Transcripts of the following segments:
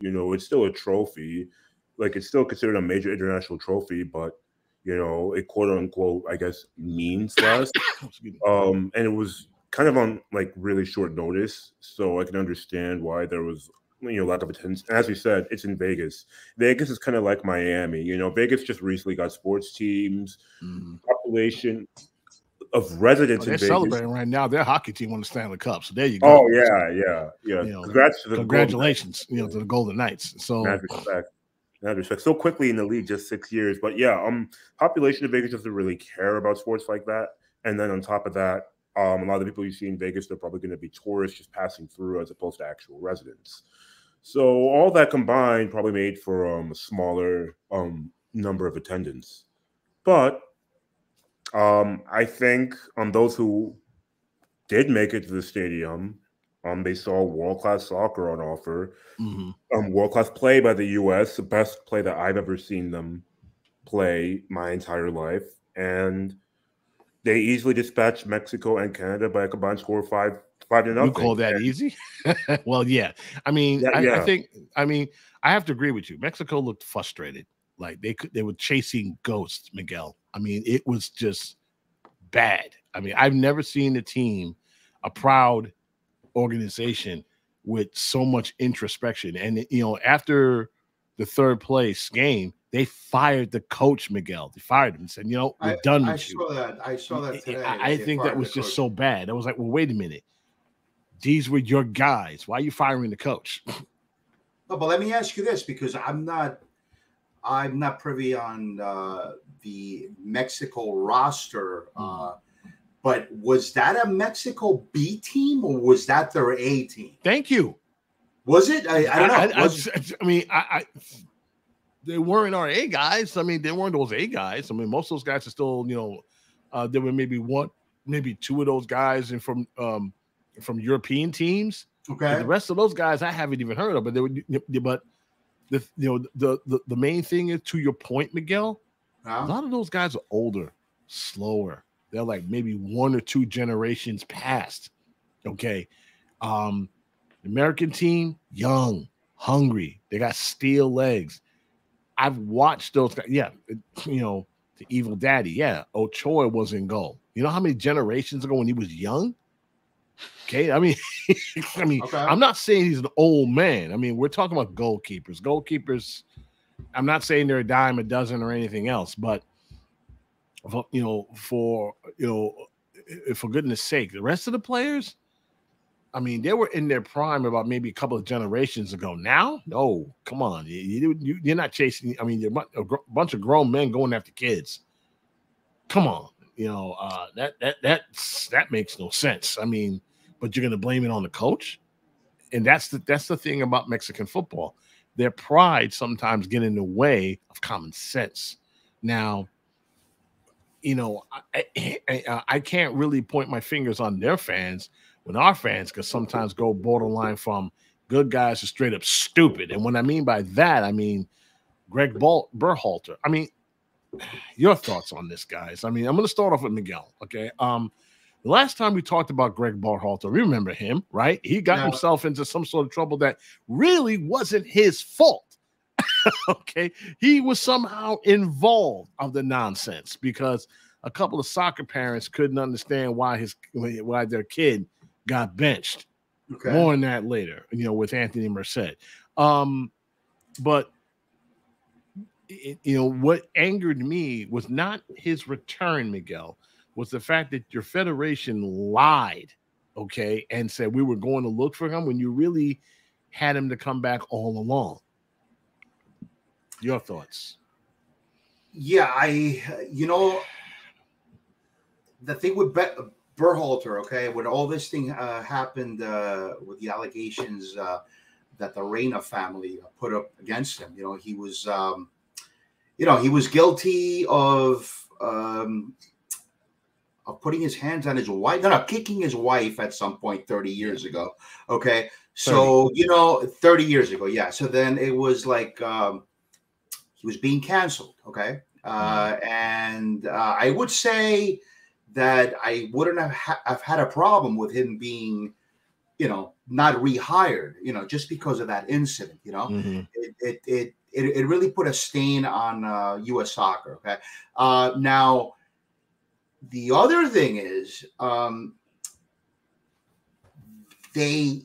You know, it's still a trophy. Like it's still considered a major international trophy, but you know, it quote unquote, I guess, means less. um, and it was kind of on like really short notice, so I can understand why there was you know lack of attendance. As we said, it's in Vegas. Vegas is kind of like Miami. You know, Vegas just recently got sports teams, mm. population of residents. Oh, they're celebrating right now. Their hockey team won the Stanley Cup. So there you go. Oh yeah, yeah, yeah. You know, Congrats to the congratulations, you know, to the Golden Knights. So respect. respect. So quickly in the league, just six years. But yeah, um, population of Vegas doesn't really care about sports like that. And then on top of that, um, a lot of the people you see in Vegas, they're probably going to be tourists just passing through as opposed to actual residents. So all that combined probably made for um, a smaller um, number of attendants. But um, I think on um, those who did make it to the stadium, um, they saw world class soccer on offer, mm-hmm. um, world class play by the U.S., the best play that I've ever seen them play my entire life, and they easily dispatched Mexico and Canada by a combined score of five five to nothing. You call that easy? well, yeah. I mean, yeah, I, yeah. I, think I mean I have to agree with you. Mexico looked frustrated, like they could they were chasing ghosts. Miguel. I mean, it was just bad. I mean, I've never seen a team, a proud organization with so much introspection. And you know, after the third place game, they fired the coach Miguel. They fired him and said, "You know, we're I, done with I you." saw that. I saw that today. I, I think that was just so bad. I was like, "Well, wait a minute. These were your guys. Why are you firing the coach?" No, but let me ask you this because I'm not, I'm not privy on uh, the Mexico roster. Uh, but was that a Mexico B team or was that their A team? Thank you. Was it? I, I don't know. I, I, I mean, I, they weren't our A guys. I mean, they weren't those A guys. I mean, most of those guys are still, you know, uh, there were maybe one, maybe two of those guys and from um, from European teams. Okay. And the rest of those guys I haven't even heard of, but they were, but the you know the the, the main thing is to your point, Miguel. A lot of those guys are older, slower. They're like maybe one or two generations past. Okay. Um, American team, young, hungry. They got steel legs. I've watched those guys. Yeah, you know, the evil daddy. Yeah, Ochoa was in goal. You know how many generations ago when he was young? Okay, I mean, I mean, okay. I'm not saying he's an old man. I mean, we're talking about goalkeepers. Goalkeepers. I'm not saying they're a dime a dozen or anything else, but you know, for you know, for goodness sake, the rest of the players, I mean, they were in their prime about maybe a couple of generations ago. Now, no, come on, you, you you're not chasing. I mean, you're a bunch of grown men going after kids. Come on, you know uh, that that that that makes no sense. I mean, but you're going to blame it on the coach, and that's the that's the thing about Mexican football. Their pride sometimes get in the way of common sense. Now, you know, I, I, I can't really point my fingers on their fans when our fans can sometimes go borderline from good guys to straight up stupid. And what I mean by that, I mean Greg Ball- Berhalter. I mean, your thoughts on this, guys. I mean, I'm going to start off with Miguel. Okay. Um, the last time we talked about Greg Berhalter, remember him, right? He got yeah. himself into some sort of trouble that really wasn't his fault. okay, he was somehow involved of the nonsense because a couple of soccer parents couldn't understand why his why their kid got benched. Okay. More on that later, you know, with Anthony Merced. Um, but it, you know what angered me was not his return, Miguel, was the fact that your federation lied, okay, and said we were going to look for him when you really had him to come back all along. Your thoughts? Yeah, I, you know, the thing with Berhalter, okay, when all this thing uh, happened uh, with the allegations uh, that the Reyna family put up against him, you know, he was, um, you know, he was guilty of um, of putting his hands on his wife, no, no, kicking his wife at some point 30 years ago. Okay, so 30. you know, 30 years ago, yeah. So then it was like um, he was being canceled. Okay, uh, mm-hmm. and uh, I would say that I wouldn't have, ha- have had a problem with him being, you know, not rehired, you know, just because of that incident, you know, mm-hmm. it, it, it, it, it, really put a stain on uh, U.S. soccer. Okay. Uh, now, the other thing is um, they,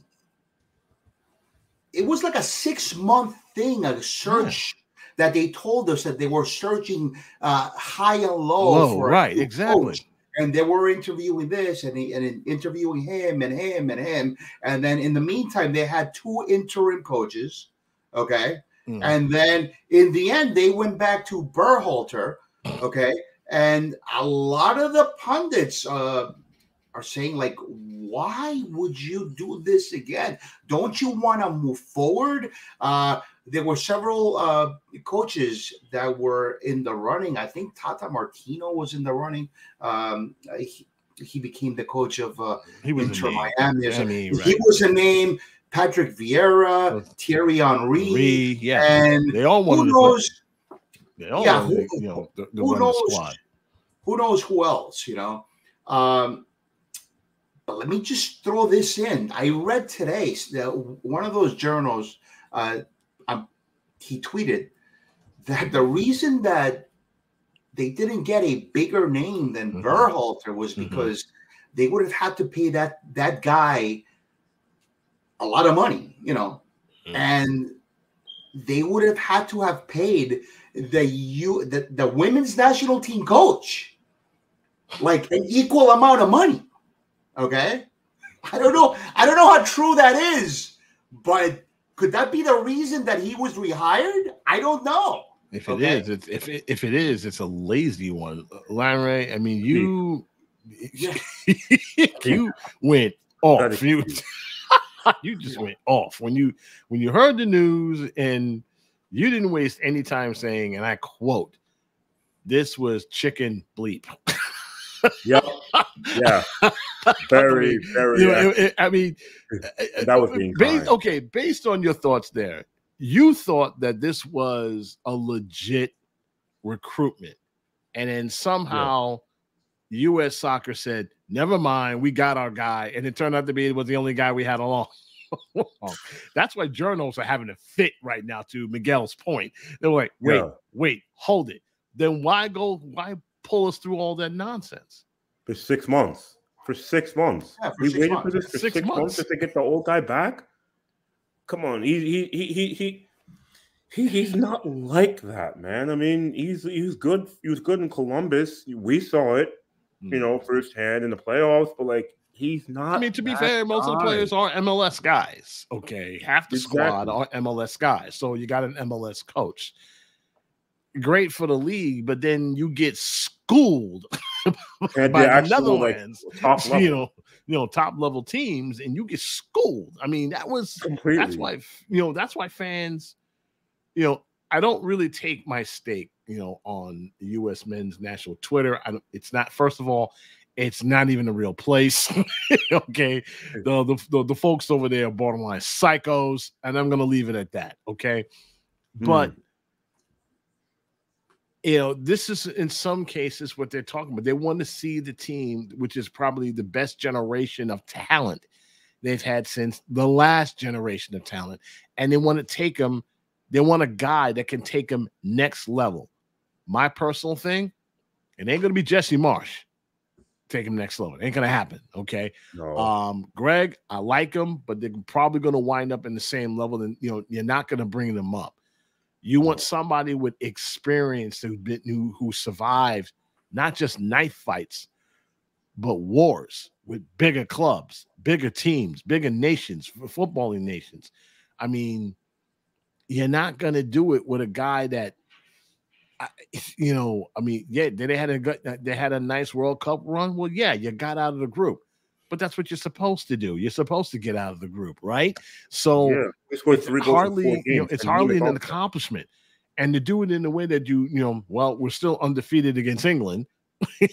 it was like a six month thing, a search. Yeah. That they told us that they were searching uh, high and low, low for right, exactly. Coach and they were interviewing this and, he, and interviewing him and him and him and then in the meantime they had two interim coaches okay mm. and then in the end they went back to Berhalter okay and a lot of the pundits uh, are saying like why would you do this again don't you want to move forward uh, there were several uh, coaches that were in the running. I think Tata Martino was in the running. Um, he, he, became the coach of uh, he was Inter Miami. Miami right. He was a name. Patrick Vieira, Thierry Henry, Henry yeah, and they all wanted who knows. They all yeah, who, you know, the, the who knows? Squad. Who knows who else? You know. Um, but let me just throw this in. I read today that one of those journals uh, he tweeted that the reason that they didn't get a bigger name than mm-hmm. Berhalter was mm-hmm. because mm-hmm. they would have had to pay that that guy a lot of money, you know, mm-hmm. and they would have had to have paid the you the, the women's national team coach like an equal amount of money. Okay. I don't know. I don't know how true that is, but could that be the reason that he was rehired? I don't know. If it okay. is, it's if it, if it is, it's a lazy one. Lanray, I mean, you yeah. you went off. You, you just went off when you when you heard the news and you didn't waste any time saying, and I quote, "This was chicken bleep." Yep. Yeah. Very, very. You know, it, it, I mean, that was being uh, uh, based, okay. Based on your thoughts there, you thought that this was a legit recruitment, and then somehow yeah. U.S. Soccer said, "Never mind, we got our guy," and it turned out to be it was the only guy we had along. That's why journals are having a fit right now. To Miguel's point, they're like, "Wait, yeah. wait, hold it." Then why go? Why pull us through all that nonsense? For six months. For six months. Yeah, for we waited months. for this for six, six months. months to get the old guy back. Come on, he he he he he. He, he's not like that, man. I mean, he's he's good. He was good in Columbus. We saw it, you know, hmm. firsthand in the playoffs. But like, he's not. I mean, to be fair, most guy. of the players are MLS guys. Okay, half the exactly. squad are MLS guys. So you got an MLS coach great for the league, but then you get schooled by the Netherlands, like, you know, you know, top level teams, and you get schooled. I mean, that was Completely. that's why you know that's why fans, you know, I don't really take my stake, you know, on U.S. men's national Twitter. I don't, it's not. First of all, it's not even a real place. okay, the, the, the the folks over there are borderline psychos, and I'm gonna leave it at that. Okay, but. Hmm. You know, this is in some cases what they're talking about. They want to see the team, which is probably the best generation of talent they've had since the last generation of talent. And they want to take them, they want a guy that can take them next level. My personal thing, it ain't going to be Jesse Marsch. Take him next level. It ain't gonna happen. Okay. No. Um, Greg, I like him, but they're probably gonna wind up in the same level. And you know, you're not gonna bring them up. You want somebody with experience who who, who survived not just knife fights, but wars with bigger clubs, bigger teams, bigger nations, footballing nations. I mean, you're not going to do it with a guy that, you know, I mean, yeah, they had a they had a nice World Cup run. Well, yeah, you got out of the group but that's what you're supposed to do. You're supposed to get out of the group, right? So yeah, it's hardly, you know, it's hardly an accomplishment. And to do it in the way that you, you know, well, we're still undefeated against England. you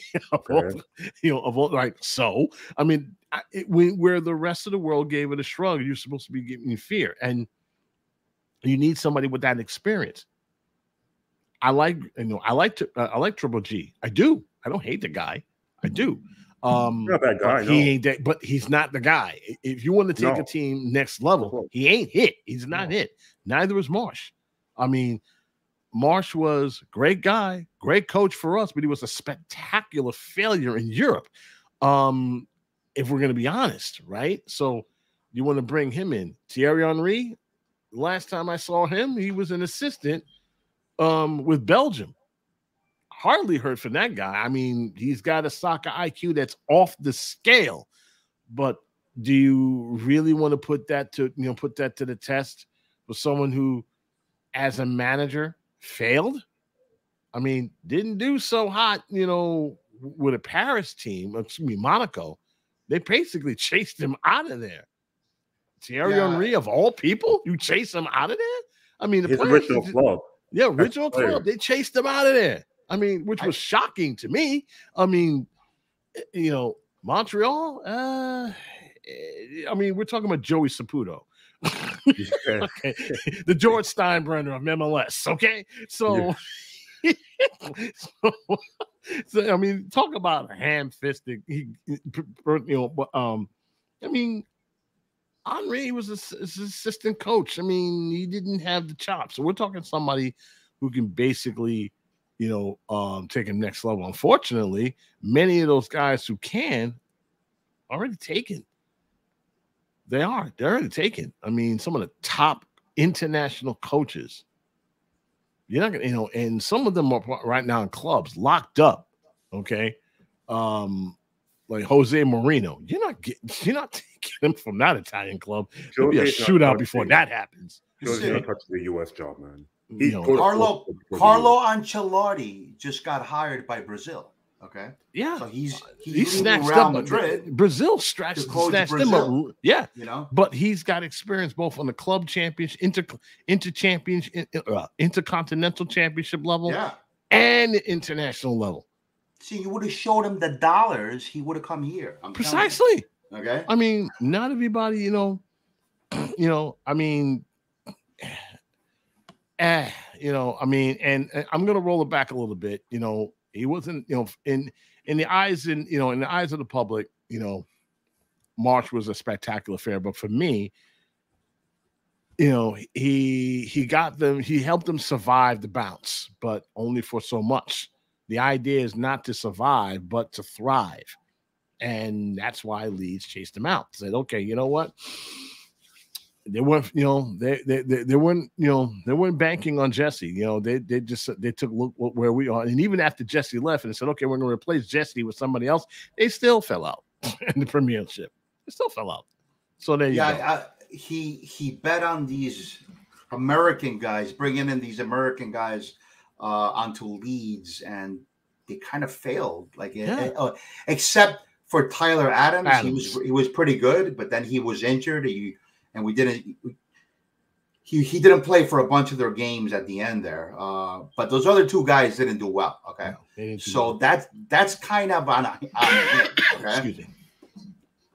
know, of all, like so. I mean, it, we, where the rest of the world gave it a shrug, you're supposed to be giving fear, and you need somebody with that experience. I like, you know, I like to, uh, I like Triple G. I do. I don't hate the guy. I do. Um, not bad guy. he no. ain't that, but he's not the guy. If you want to take No. a team next level, he ain't hit. He's not No. hit. Neither is Marsch. I mean, Marsch was great guy, great coach for us, but he was a spectacular failure in Europe. Um, if we're gonna be honest, right? So you want to bring him in. Thierry Henry, last time I saw him, he was an assistant um with Belgium. Hardly heard from that guy. I mean, he's got a soccer IQ that's off the scale, but do you really want to put that to you know put that to the test with someone who, as a manager, failed? I mean, didn't do so hot, you know, with a Paris team, excuse me, Monaco. They basically chased him out of there. Thierry Yeah. Henry, of all people, you chase him out of there. I mean, the His original club. yeah, original club. They chased him out of there. I mean, which was shocking to me. I mean, eh, you know, Montreal. Uh, eh, I mean, we're talking about Joey Saputo, Yeah. okay, the George Steinbrenner of MLS. Okay, so. so, so, I mean, talk about ham-fisted. He, he- you know, but, um, I mean, Henry was his his assistant coach. I mean, he didn't have the chops. So we're talking somebody who can basically, you know, um, take a next level. Unfortunately, many of those guys who can already taken. They are. They're already taken. I mean, some of the top international coaches. You're not gonna, you know, and some of them are right now in clubs locked up. Okay. Um, like Jose Mourinho. You're not getting you're not taking him from that Italian club. There'll be a shootout before that happens. Jose's not touching the U.S. job, man. You He know, Carlo- club for Carlo Ancelotti just got hired by Brazil. Okay, yeah. so he's He he's leaving snatched Real up Madrid. Brazil snatched, to coach him Brazil. up. Yeah, You know, but he's got experience both on the club championship, inter inter championship, uh, intercontinental championship level, yeah. and the international level. See, you would have showed him the dollars, he would have come here. I'm. Precisely. Okay. I mean, not everybody, you know, you know, I mean, eh, you know, I mean, and, and I'm gonna roll it back a little bit. You know, he wasn't, you know, in in the eyes in you know in the eyes of the public, you know, Marsch was a spectacular affair, but for me, you know, he he got them, he helped them survive the bounce, but only for so much. The idea is not to survive, but to thrive. And that's why Leeds chased him out. Said, okay, you know what? They weren't, you know, they they they, they weren't, you know, they weren't banking on Jesse. You know, they they just they took a look where we are. And even after Jesse left and they said, okay, we're gonna replace Jesse with somebody else, they still fell out in the premiership. They still fell out. So there you go. Yeah, I, he he bet on these American guys, bringing in these American guys uh, onto Leeds, and they kind of failed. Like, eh, Yeah. uh, except for Tyler Adams, he was he was pretty good, but then he was injured. He and we didn't. He, he didn't play for a bunch of their games at the end there, uh, but those other two guys didn't do well. Okay, They didn't do so that's that's kind of on, on him. Okay, excuse me.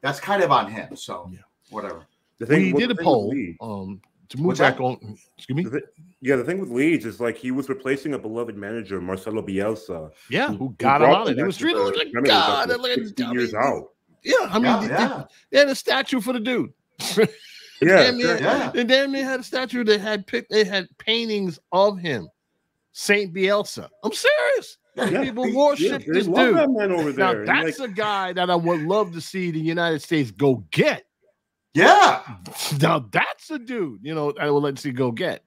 that's kind of on him. So Yeah. whatever. The We well, did a the thing poll Leeds- um to move What's back that? on. Excuse me. the thi- yeah, the thing with Leeds is like he was replacing a beloved manager, Marcelo Bielsa. Yeah, who- who who got him brought on it. them It was back to treated like God. after look at years mean, out. Yeah, I mean, Yeah, they, they- yeah. they had a statue for the dude. Yeah, damn near, yeah. they damn near had a statue that had pic- they had paintings of him, Saint Bielsa. I'm serious. Yeah, People they- worship yeah, this dude. that man over there. And, that's like, a guy that I would love to see the United States go get. Yeah. Now that's a dude, you know, I would like to see go get.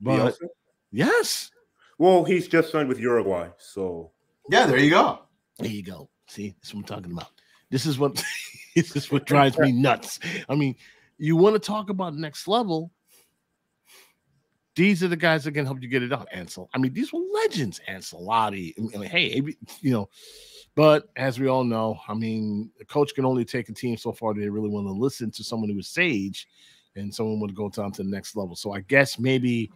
But Bielsa? yes, well, he's just signed with Uruguay, so Yeah, there you go. There you go. See, that's what I'm talking about. This is what this is what drives me nuts. I mean, you want to talk about next level. These are the guys that can help you get it done. Ansel. I mean, these were legends. Ancelotti. I mean, hey, you know, but as we all know, I mean, a coach can only take a team so far. They really want to listen to someone who is sage, and someone would go down to the next level. So I guess maybe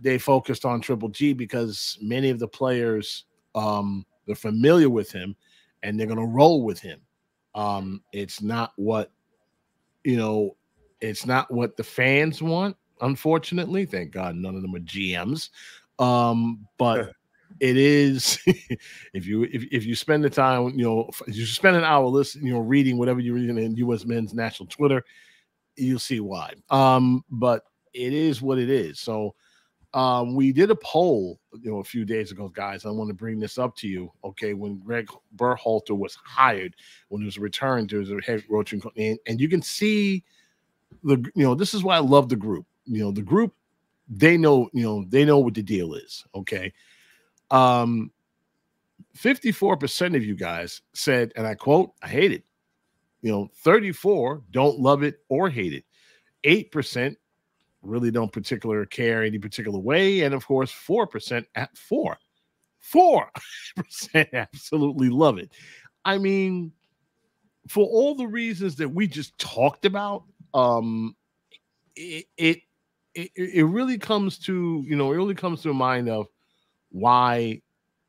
they focused on Triple G because many of the players um, they're familiar with him and they're going to roll with him. Um, it's not what you know. It's not what the fans want. Unfortunately, thank God none of them are GMs. Um, but it is if you if, if you spend the time, you know, you spend an hour listening, you know, reading whatever you're reading in U.S. Men's National Twitter, you'll see why. Um, but it is what it is. So um, we did a poll, you know, a few days ago, guys. I want to bring this up to you. Okay, when Greg Berhalter was hired, when he was returned to his head coaching, and, and you can see the, you know, this is why I love the group. You know, the group, they know, you know, they know what the deal is. Okay, um, 54% of you guys said, and I quote, I hate it. You know, 34 don't love it or hate it. 8% really don't particular care any particular way. And of course, 4% at four. 4% absolutely love it. I mean, for all the reasons that we just talked about, um, it, it it, it really comes to you know it really comes to mind of why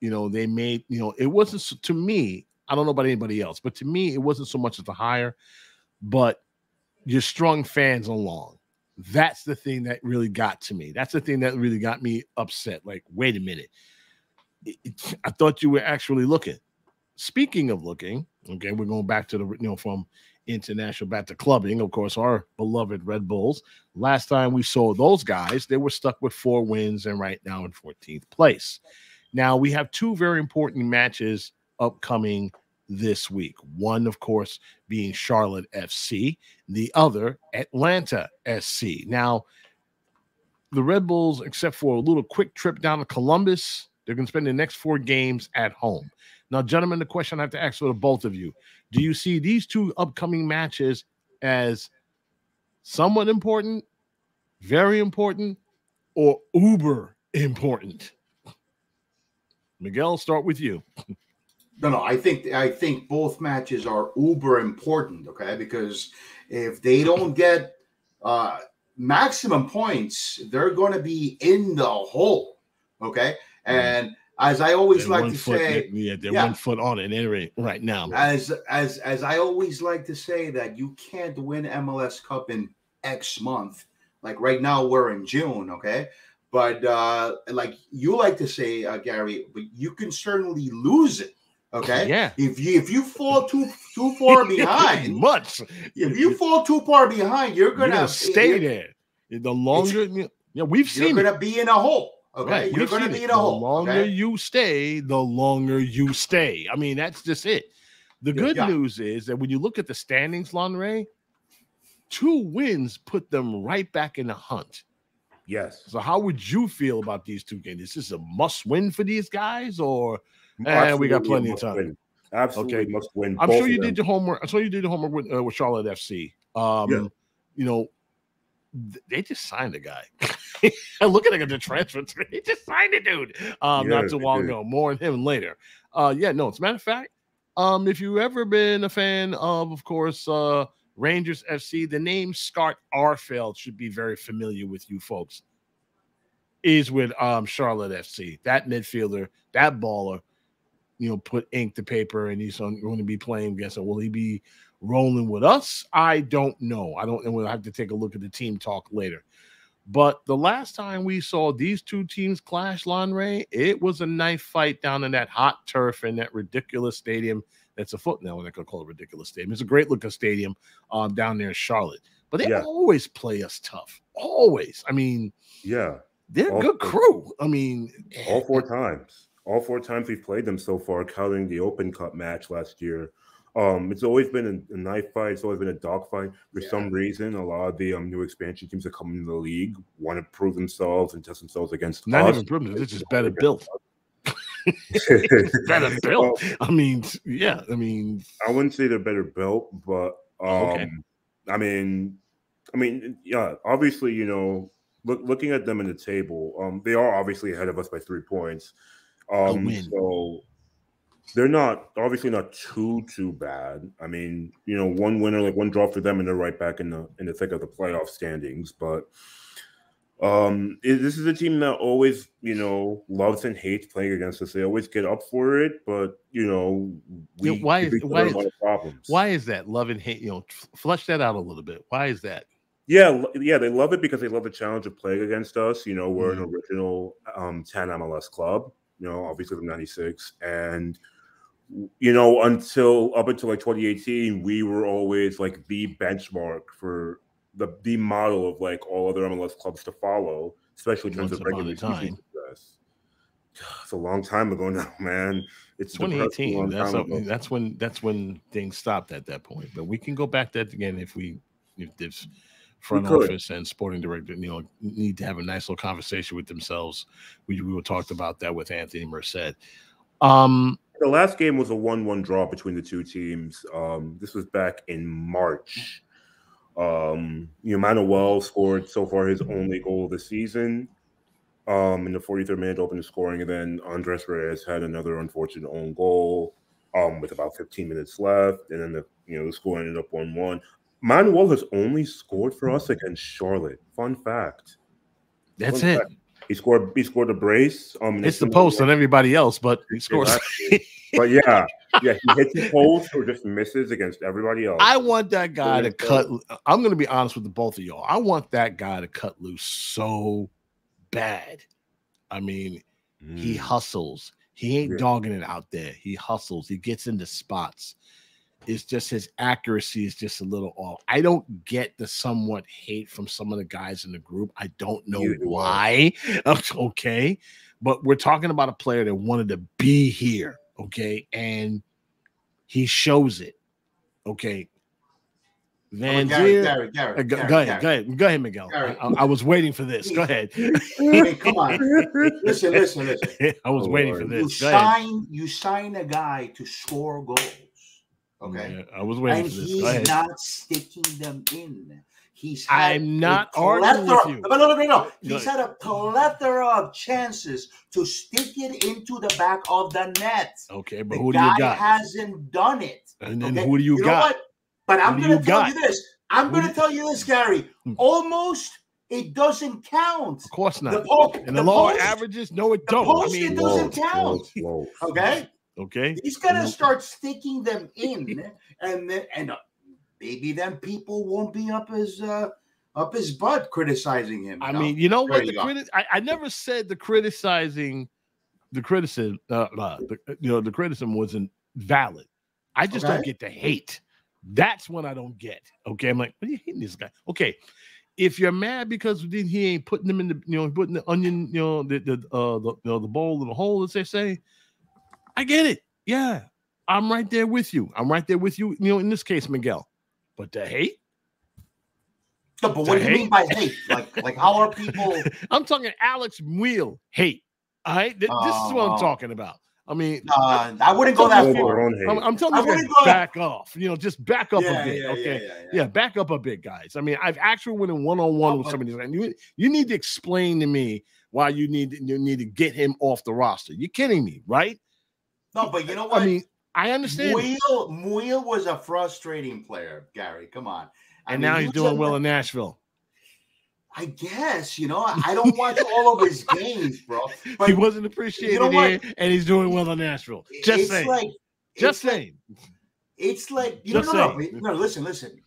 you know they made you know it wasn't to me i don't know about anybody else but to me it wasn't so much as the hire but you strung fans along that's the thing that really got to me. That's the thing that really got me upset like wait a minute. It, it, i thought you were actually looking. Speaking of looking okay we're going back to the you know from international back to clubbing of course our beloved red bulls. Last time we saw those guys they were stuck with four wins and right now in 14th place. Now we have two very important matches upcoming this week. One, of course, being Charlotte FC, the other, Atlanta SC. Now, the Red Bulls, except for a little quick trip down to Columbus, they're going to spend the next four games at home. Now, gentlemen, the question I have to ask for the both of you do you see these two upcoming matches as somewhat important, very important, or uber important? Miguel, start with you. No, no, I think I think both matches are uber important, okay? Because if they don't get uh maximum points, they're going to be in the hole, okay? And as I always they're like to foot, say, yeah, they're yeah, one foot on it anyway right now. As as as I always like to say that you can't win MLS Cup in X month. Like right now, we're in June, okay? But uh like you like to say, uh, Gary, but you can certainly lose it Okay. Yeah. If you if you fall too too far behind, much. If you fall too far behind, you're gonna, you're gonna stay there. The longer, yeah, we've seen. You're gonna be in a hole. Okay, right. you're gonna be in a the hole. The longer okay? you stay, the longer you stay. I mean, that's just it. The good yeah. news is that when you look at the standings, Lonray, two wins put them right back in the hunt. Yes. So, how would you feel about these two games? Is this a must win for these guys, or and we got plenty of time. Win. Absolutely okay. must win. I'm sure you did your homework. I'm sure you did your homework with, uh, with Charlotte FC. Um, yeah. you know, they just signed a guy. Looking at the transfer, they just signed a dude. Um, yeah, not too long ago. More on him later. Uh, yeah, no. As a matter of fact, um, if you've ever been a fan of, of course, uh, Rangers FC, the name Scott Arfield should be very familiar with you folks. Is with um Charlotte FC. That midfielder, that baller you know, put ink to paper and he's on, going to be playing against it. Will he be rolling with us? I don't know. I don't know. We'll have to take a look at the team talk later. But the last time we saw these two teams clash, Lonray, it was a knife fight down in that hot turf in that ridiculous stadium. That's a foot now. Not going to call it ridiculous stadium. It's a great looking stadium um, down there in Charlotte. But they yeah. always play us tough. Always. I mean, yeah, they're a good crew. I mean, all four times all four times we've played them so far, counting the Open Cup match last year. Um, it's always been a, a, knife fight. It's always been a dog fight. For yeah. some reason, a lot of the um, new expansion teams that come into the league want to prove themselves and test themselves against Not us. even prove It's just better built. better built. I mean, yeah. I mean, I wouldn't say they're better built, but um, okay. I mean, I mean, yeah. Obviously, you know, look, looking at them in the table, um, they are obviously ahead of us by three points. Um, so they're not obviously not too too bad. I mean, you know, one winner, like one draw for them, and they're right back in the in the thick of the playoff standings. But um, it, this is a team that always, you know, loves and hates playing against us. They always get up for it, but you know, we yeah, why is why is, problems. why is that love and hate? You know, flush that out a little bit. Why is that? Yeah, yeah, they love it because they love the challenge of playing against us. You know, we're mm-hmm. an original um, 10 MLS club. You know, obviously from '96, and you know, until up until like 2018, we were always like the benchmark for the the model of like all other MLS clubs to follow, especially in terms Once of regular season success. It's a long time ago now, man. It's 2018. That's a, that's when that's when things stopped at that point. But we can go back that again if we if this front office and sporting director, you know, need to have a nice little conversation with themselves. We we talked about that with Anthony Merced. Um, the last game was a one-one draw between the two teams. Um, this was back in March. Um, you know, Manoel scored so far his only goal of the season um, in the 43rd minute opening scoring, and then Andres Reyes had another unfortunate own goal um, with about 15 minutes left, and then the you know the score ended up one one. Manoel has only scored for us against Charlotte. Fun fact. That's Fun it. Fact. He scored. He scored a brace. Um, it's the post on everybody else, but he scores. but yeah, yeah, he hits the post or just misses against everybody else. I want that guy to cut. I'm going to be honest with the both of y'all. I want that guy to cut loose so bad. I mean, mm. he hustles. He ain't yeah. dogging it out there. He hustles. He gets into spots it's just his accuracy is just a little off. I don't get the somewhat hate from some of the guys in the group. I don't know why. okay. But we're talking about a player that wanted to be here. Okay. And he shows it. Okay. Van Gary, Gary, Gary, uh, go, Gary, go, ahead, go ahead, go ahead, Miguel. I, I, was waiting for this. Go ahead. hey, come on, listen, listen, listen. I was oh, waiting Lord. for this. You sign, you sign a guy to score goals Okay. Yeah, I was waiting and for this. he's not sticking them in. He's I'm not arguing with you. No, no, no, no. He's had a plethora of chances to stick it into the back of the net. Okay, but the who do you got? hasn't done it. And then okay? who do you, you got? But I'm going to tell got? you this. I'm going to tell you this, Gary. Hmm. Almost it doesn't count. Of course not. The poke, and the, the lower post, averages, no, it don't. The Post, I mean, it doesn't count. Okay. Okay. He's gonna start sticking them in, and then and uh, maybe then people won't be up his uh up his butt criticizing him. I mean, you know what? You the criti- I, I never said the criticizing the criticism uh, uh, the, you know the criticism wasn't valid. I just okay. don't get the hate. That's when I don't get. Okay, I'm like, what are you hating this guy? Okay, if you're mad because then he ain't putting them in the you know putting the onion you know the the uh the, you know, the bowl in the hole as they say, I get it. Yeah, I'm right there with you. I'm right there with you. You know, in this case, Miguel. But the hate. No, but what do you hate? mean by hate? Like, like how are people? I'm talking Alex Muyl hate. All right, this, uh, this is what I'm oh. talking about. I mean, uh, I wouldn't go that far. I'm, I'm, telling you, guys, back off. You know, just back up yeah, a bit. Yeah, okay, yeah, yeah, back up a bit, guys. I mean, I've actually went in one on one with somebody. And you, you need to explain to me why you need you need to get him off the roster. You're kidding me, right? No, but you know what? I mean, I understand. Muyl, Muyl was a frustrating player, Gary. Come on. I and mean, now he's doing well in Nashville. I guess you know I don't watch all of his games, bro. But he wasn't appreciated you know here, and he's doing well in Nashville. Just it's saying. Like, Just saying. Like, it's like you Just know, no, no, no. Listen, listen.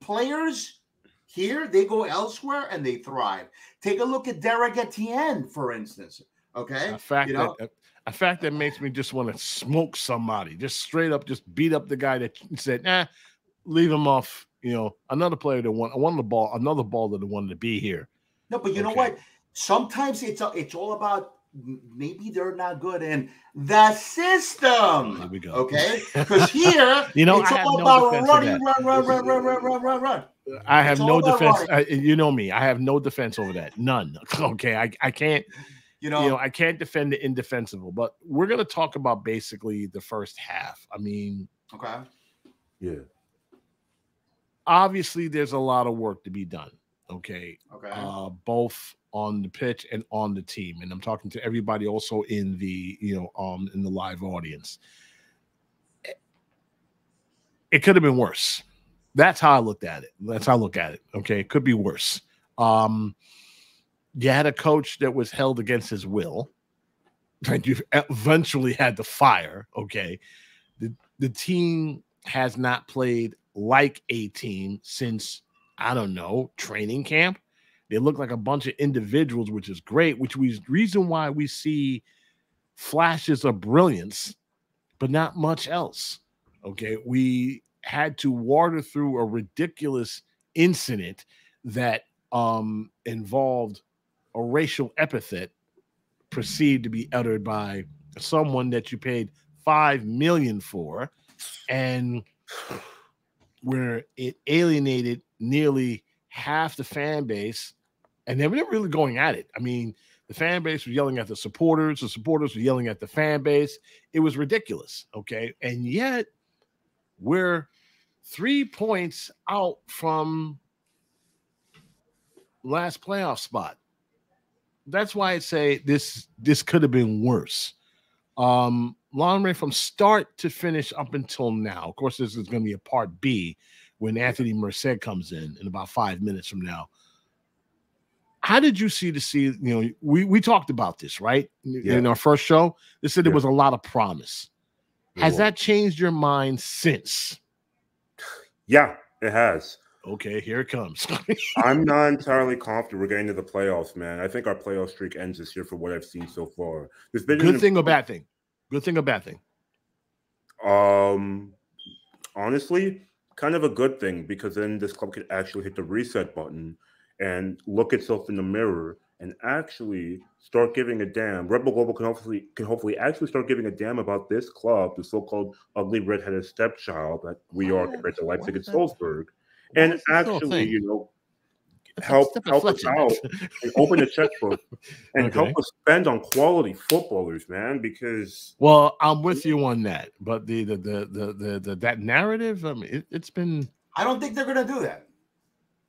Players here, they go elsewhere and they thrive. Take a look at Derek Etienne, for instance. Okay, a fact you know? that a fact that makes me just want to smoke somebody, just straight up, just beat up the guy that said, "Nah, leave him off." You know, another player that won, won the ball, another ball that wanted to be here. No, but you okay. know what? Sometimes it's a, it's all about maybe they're not good in the system. Here we go. Okay, because here you know it's I all about no running, run, run, run, run, run, run, run, run. I have it's no defense. I, you know me. I have no defense over that. None. Okay, I, I can't you know, you know, I can't defend the indefensible, but we're gonna talk about basically the first half. I mean, okay, yeah. Obviously, there's a lot of work to be done. Okay, okay, uh, both on the pitch and on the team, and I'm talking to everybody also in the you know um in the live audience. It could have been worse. That's how I looked at it. That's how I look at it. Okay, it could be worse. Um, you had a coach that was held against his will, and you eventually had to fire. Okay, the the team has not played like a team since I don't know training camp. They look like a bunch of individuals, which is great. Which was reason why we see flashes of brilliance, but not much else. Okay. We had to water through a ridiculous incident that um, involved a racial epithet perceived to be uttered by someone that you paid five million for, and where it alienated nearly half the fan base, and they were really going at it. I mean, the fan base was yelling at the supporters, the supporters were yelling at the fan base. It was ridiculous. Okay. And yet we're three points out from last playoff spot. That's why I say this this could have been worse. Um, Long from start to finish up until now. Of course, this is going to be a part B when Anthony Merced comes in in about five minutes from now. How did you see the see? You know, we we talked about this right yeah. in our first show. They said yeah. there was a lot of promise. Has that changed your mind since? Yeah, it has. Okay, here it comes. I'm not entirely confident we're getting to the playoffs, man. I think our playoff streak ends this year for what I've seen so far. There's been good thing or bad thing. Good thing or bad thing? Um, honestly, kind of a good thing because then this club could actually hit the reset button and look itself in the mirror and actually start giving a damn. Red Bull Global can hopefully can hopefully actually start giving a damn about this club, the so-called ugly redheaded stepchild that we are compared to Leipzig and Salzburg, and actually, you know, help help us out and open the checkbook and okay. help us spend on quality footballers, man. Because well, I'm with you on that, but the the the the, the, the that narrative, I mean, it, has been. I don't think they're gonna do that.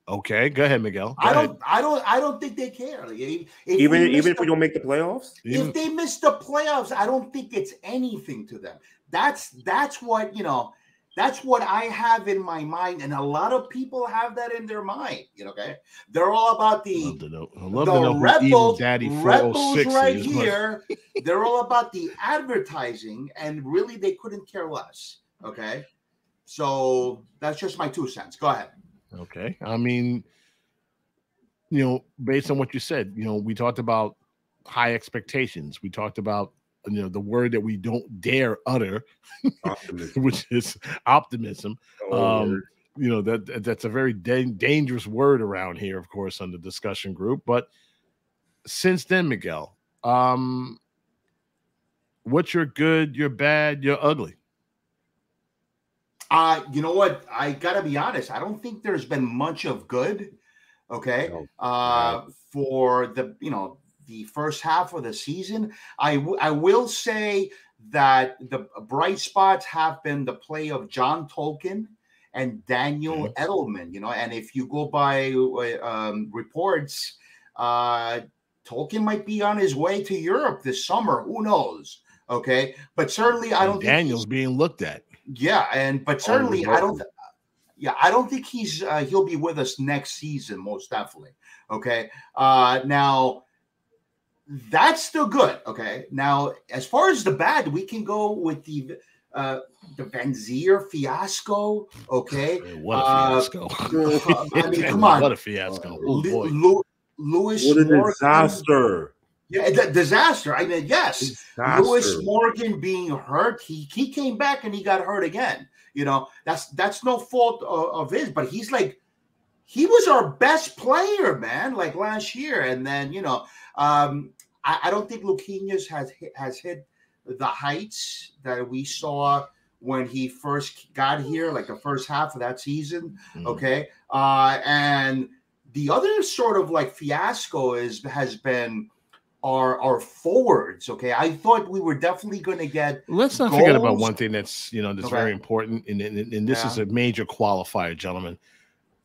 Okay, go ahead, Miguel. Go I don't. Ahead. I don't. I don't think they care. Like, if, even even if the, we don't make the playoffs. If they miss the playoffs, I don't think it's anything to them. That's that's what you know. That's what I have in my mind, and a lot of people have that in their mind. You know, okay? They're all about the the rebel, Daddy rebels oh right here. they're all about the advertising, and really, they couldn't care less. Okay, so that's just my two cents. Go ahead. Okay, I mean, you know, based on what you said, you know, we talked about high expectations. We talked about you know the word that we don't dare utter, which is optimism. Oh, um, you know that that's a very da- dangerous word around here, of course, on the discussion group. But since then, Miguel, um, what's your good, your bad, your ugly? Uh, you know what? I gotta be honest. I don't think there's been much of good. Okay. No. Uh, for the you know the first half of the season. I, w- I will say that the bright spots have been the play of John Tolkin and Daniel Edelman. You know, and if you go by uh, um, reports, uh, Tolkin might be on his way to Europe this summer. Who knows? Okay, but certainly I don't. Daniel's being looked at. Yeah, and but certainly I don't. Yeah, I don't think he's uh, he'll be with us next season, most definitely. Okay. Uh, now that's still good. Okay. Now, as far as the bad, we can go with the uh the Vanzeir fiasco. Okay. What a uh, fiasco. Uh, I mean, come on. What a fiasco. Oh, boy. Lu- Lewis what a Morgan. disaster. Yeah, d- disaster. I mean, yes. Disaster. Lewis Morgan being hurt, he he came back and he got hurt again. You know, that's that's no fault of, of his, but he's like he was our best player, man, like last year. And then, you know, um, I, I don't think Luquinhas has hit, has hit the heights that we saw when he first got here, like the first half of that season. Mm-hmm. Okay, uh, and the other sort of like fiasco is has been our our forwards. Okay, I thought we were definitely going to get. Let's not goals. forget about one thing that's you know that's okay. very important, and, and, and this yeah. is a major qualifier, gentlemen.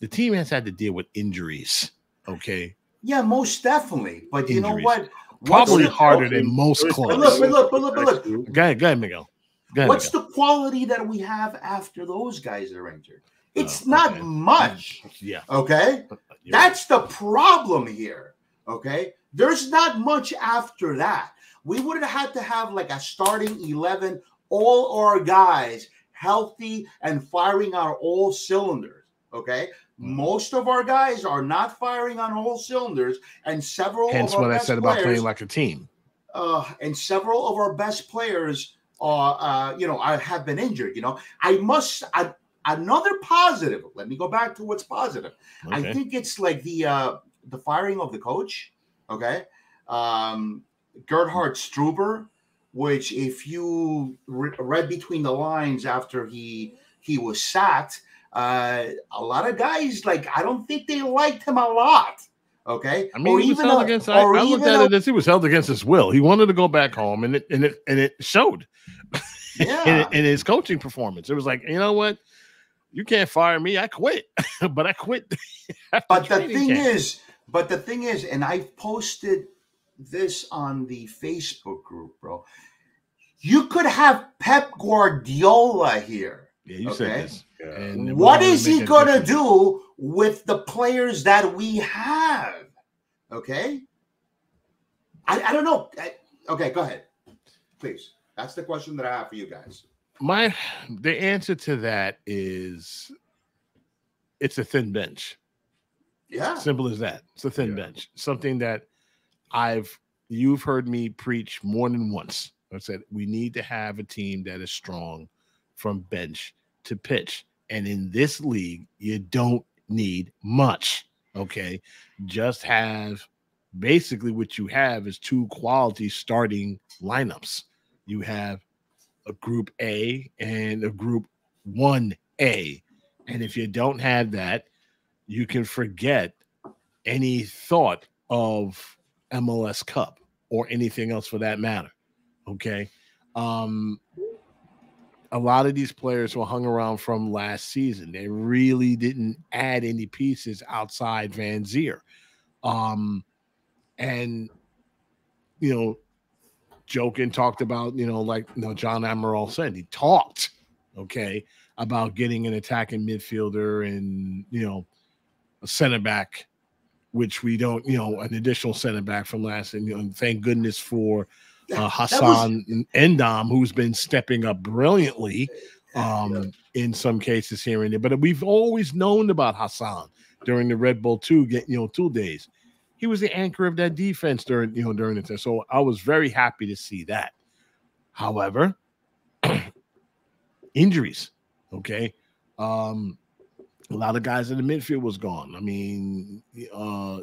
The team has had to deal with injuries. Okay. Yeah, most definitely. But injuries. you know what? Probably harder than most clubs. But look, but look, but look, but look. Go ahead, go ahead, Miguel. Go ahead, What's Miguel. the quality that we have after those guys are injured? Oh, it's oh, not much. Yeah. Okay. That's the problem here. Okay. There's not much after that. We would have had to have like a starting 11, all our guys healthy and firing on all cylinders. Okay. Most of our guys are not firing on all cylinders, and several. Hence, what I said about playing like a team. uh, and several of our best players are, uh, you know, I have been injured. You know, I must. I, another positive. Let me go back to what's positive. Okay. I think it's like the uh, the firing of the coach. Okay, um, Gerhard Struber, which if you re- read between the lines after he he was sacked, uh, a lot of guys like I don't think they liked him a lot. Okay, I mean, or he was held a, against. I, I looked at a, it as he was held against his will. He wanted to go back home, and it and it and it showed. Yeah. in, in his coaching performance, it was like you know what, you can't fire me. I quit, but I quit. but the thing camp. is, but the thing is, and I posted this on the Facebook group, bro. You could have Pep Guardiola here. Yeah, you okay? said this. Yeah. What is he going to do with the players that we have? Okay. I, I don't know. I, okay, go ahead. Please. That's the question that I have for you guys. My the answer to that is it's a thin bench. Yeah. Simple as that. It's a thin yeah. bench. Something that I've you've heard me preach more than once. I said we need to have a team that is strong from bench to pitch. And in this league, you don't need much. Okay. Just have basically what you have is two quality starting lineups. You have a group A and a group 1A. And if you don't have that, you can forget any thought of MLS Cup or anything else for that matter. Okay. Um, a lot of these players were hung around from last season. They really didn't add any pieces outside Vanzeir. Um, and you know, joking talked about, you know, like you know, John Amaral said, he talked, okay, about getting an attacking midfielder and you know, a center back, which we don't, you know, an additional center back from last, and, you know, and thank goodness for uh, Hassan was... Ndam, who's been stepping up brilliantly um, in some cases here and there. But we've always known about Hassan during the Red Bull two, you know, two days. He was the anchor of that defense during, you know, during the time. So I was very happy to see that. However, injuries, okay. Um, a lot of guys in the midfield was gone. I mean, uh,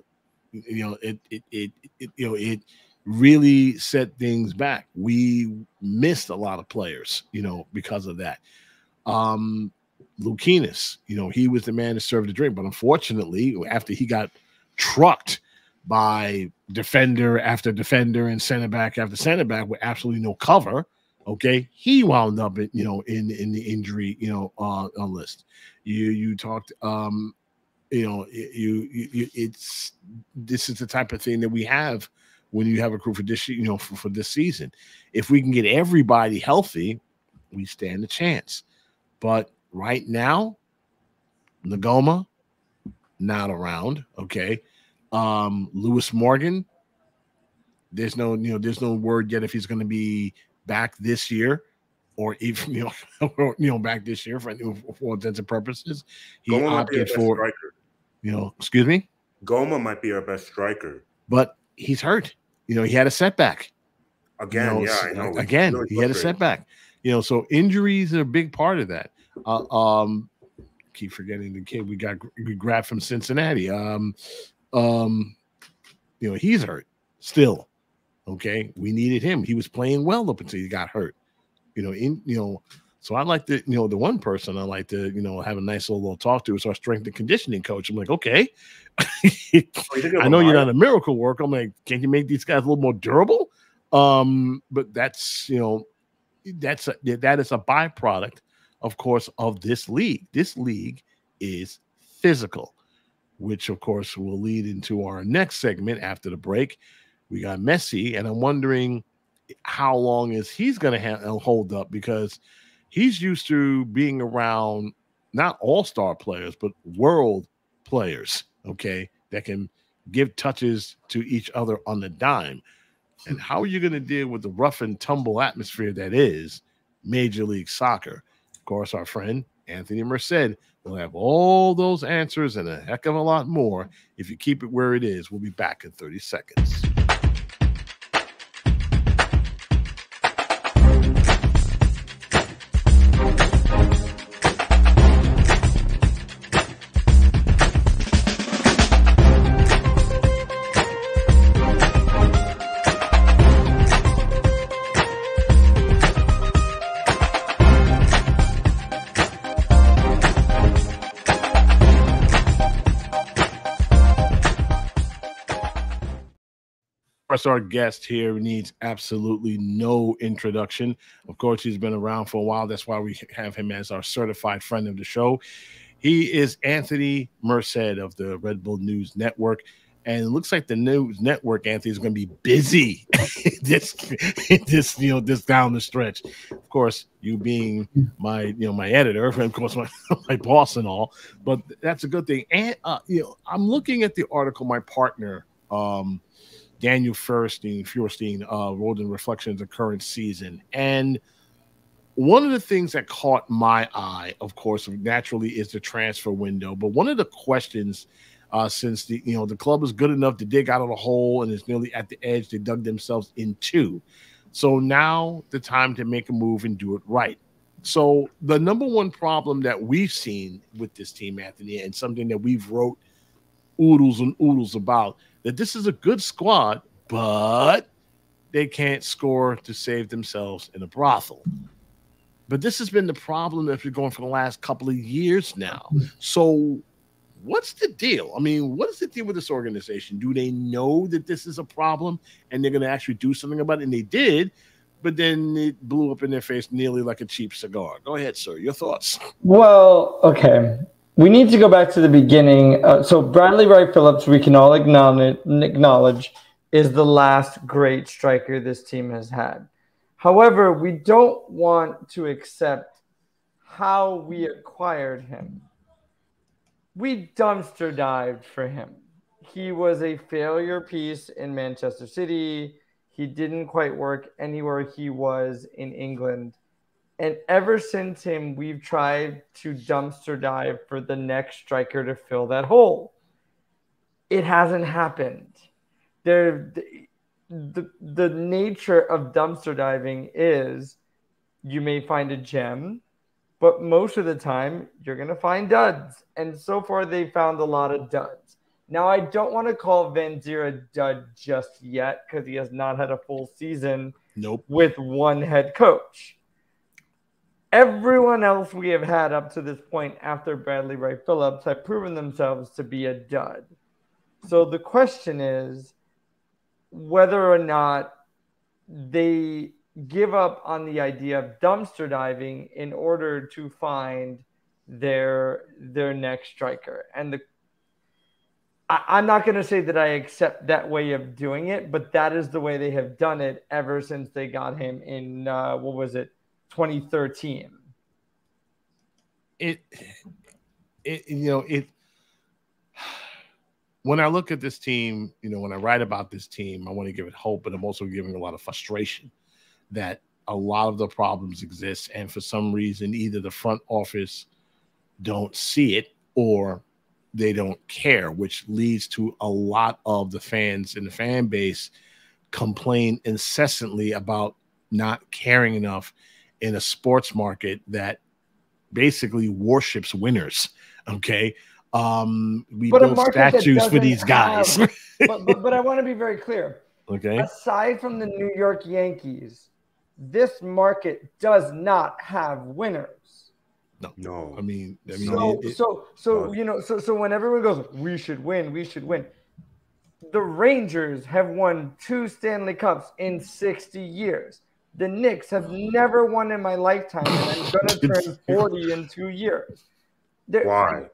you know, it, it, it, it you know, it really set things back. We missed a lot of players, you know, because of that. Um, Luquinhas, you know, he was the man to serve the drink, but unfortunately, after he got trucked by defender after defender and center back after center back with absolutely no cover, okay, he wound up, in, you know, in in the injury, you know, uh, list. You you talked, um, you know, you, you it's this is the type of thing that we have when you have a crew for this, you know, for, for this season. If we can get everybody healthy, we stand a chance. But right now, Ngoma, not around. Okay. Um, Lewis Morgan, there's no, you know, there's no word yet if he's going to be back this year or even you know, or, you know, back this year for, for intents and purposes. He Ngoma opted for, striker. you know, excuse me. Ngoma might be our best striker, but he's hurt you know, he had a setback. Again, you know, yeah, I know. Again, really he had a setback. You know, so injuries are a big part of that. Uh, um, keep forgetting the kid we got we grabbed from Cincinnati. Um, um, you know, he's hurt still. Okay, we needed him. He was playing well up until he got hurt. You know, in you know, so I like to, you know, the one person I like to, you know, have a nice little, talk to is our strength and conditioning coach. I'm like, okay, I know you're not a miracle worker. I'm like, can you make these guys a little more durable? Um, but that's you know, that's a, that is a byproduct, of course, of this league. This league is physical, which of course will lead into our next segment after the break. We got Messi, and I'm wondering how long is he's going to ha- hold up because he's used to being around not all star players, but world players, okay, that can give touches to each other on the dime. And how are you going to deal with the rough and tumble atmosphere that is Major League Soccer? Of course, our friend Anthony Merced will have all those answers and a heck of a lot more if you keep it where it is. We'll be back in 30 seconds. Course, our guest here needs absolutely no introduction. Of course, he's been around for a while. That's why we have him as our certified friend of the show. He is Anthony Merced of the Red Bull News Network. And it looks like the news network, Anthony, is going to be busy this, this, you know, this down the stretch. Of course, you being my, you know, my editor, and of course my, my boss and all. But that's a good thing. And uh, you know, I'm looking at the article. My partner, um, Daniel Feuerstein, Feuerstein uh, in Reflections of the Current Season. And one of the things that caught my eye, of course, naturally is the transfer window. But one of the questions, uh, since the you know the club is good enough to dig out of the hole and is nearly at the edge, they dug themselves into. So now the time to make a move and do it right. So the number one problem that we've seen with this team, Anthony, and something that we've wrote oodles and oodles about that this is a good squad, but they can't score to save themselves in a brothel. But this has been the problem that's been going for the last couple of years now. So, what's the deal? I mean, what is the deal with this organization? Do they know that this is a problem and they're going to actually do something about it? And they did, but then it blew up in their face nearly like a cheap cigar. Go ahead, sir. Your thoughts? Well, okay we need to go back to the beginning. Uh, so Bradley Wright Phillips, we can all acknowledge, acknowledge, is the last great striker this team has had. However, we don't want to accept how we acquired him. We dumpster dived for him. He was a failure piece in Manchester City. He didn't quite work anywhere he was in England. And ever since him, we've tried to dumpster dive for the next striker to fill that hole. It hasn't happened. There, the, the, nature of dumpster diving is you may find a gem, but most of the time you're going to find duds. And so far, they found a lot of duds. Now, I don't want to call Vanzeir a dud just yet because he has not had a full season nope. with one head coach. Everyone else we have had up to this point after Bradley Wright Phillips have proven themselves to be a dud. So the question is whether or not they give up on the idea of dumpster diving in order to find their their next striker. And the I, am not going to say that I accept that way of doing it, but that is the way they have done it ever since they got him in uh, what was it 2013. It, it, you know, it. When I look at this team, you know, when I write about this team, I want to give it hope, but I'm also giving a lot of frustration that a lot of the problems exist, and for some reason, either the front office don't see it or they don't care, which leads to a lot of the fans and the fan base complain incessantly about not caring enough in a sports market that basically worships winners. Okay. Um, we but build statues for these guys. Have, but, but, but I want to be very clear. Okay. Aside from the New York Yankees, this market does not have winners. No, no. I mean, I mean, so it, so so uh, you know, so so when everyone goes, we should win, we should win. The Rangers have won two Stanley Cups in sixty years. The Knicks have never won in my lifetime, and I'm going to turn 40 in two years. They're, Why?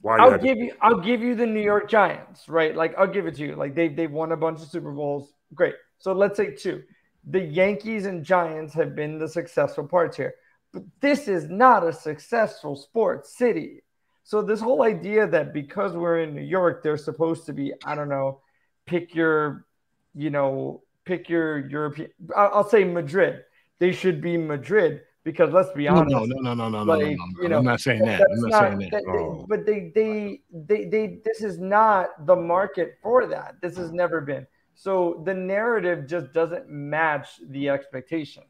Why? I'll give you. I'll give you the New York Giants, right? Like I'll give it to you. Like they they've won a bunch of Super Bowls. Great. So let's say two. The Yankees and Giants have been the successful parts here, but this is not a successful sports city. So this whole idea that because we're in New York, they're supposed to be, I don't know, pick your, you know, pick your European. I'll say Madrid. They should be Madrid because let's be honest. No, no, no, no, no, like, no, no, no. You know, I'm not saying that. I'm not, not saying that. that oh. But they, they, they, they. This is not the market for that. This has never been. So the narrative just doesn't match the expectation.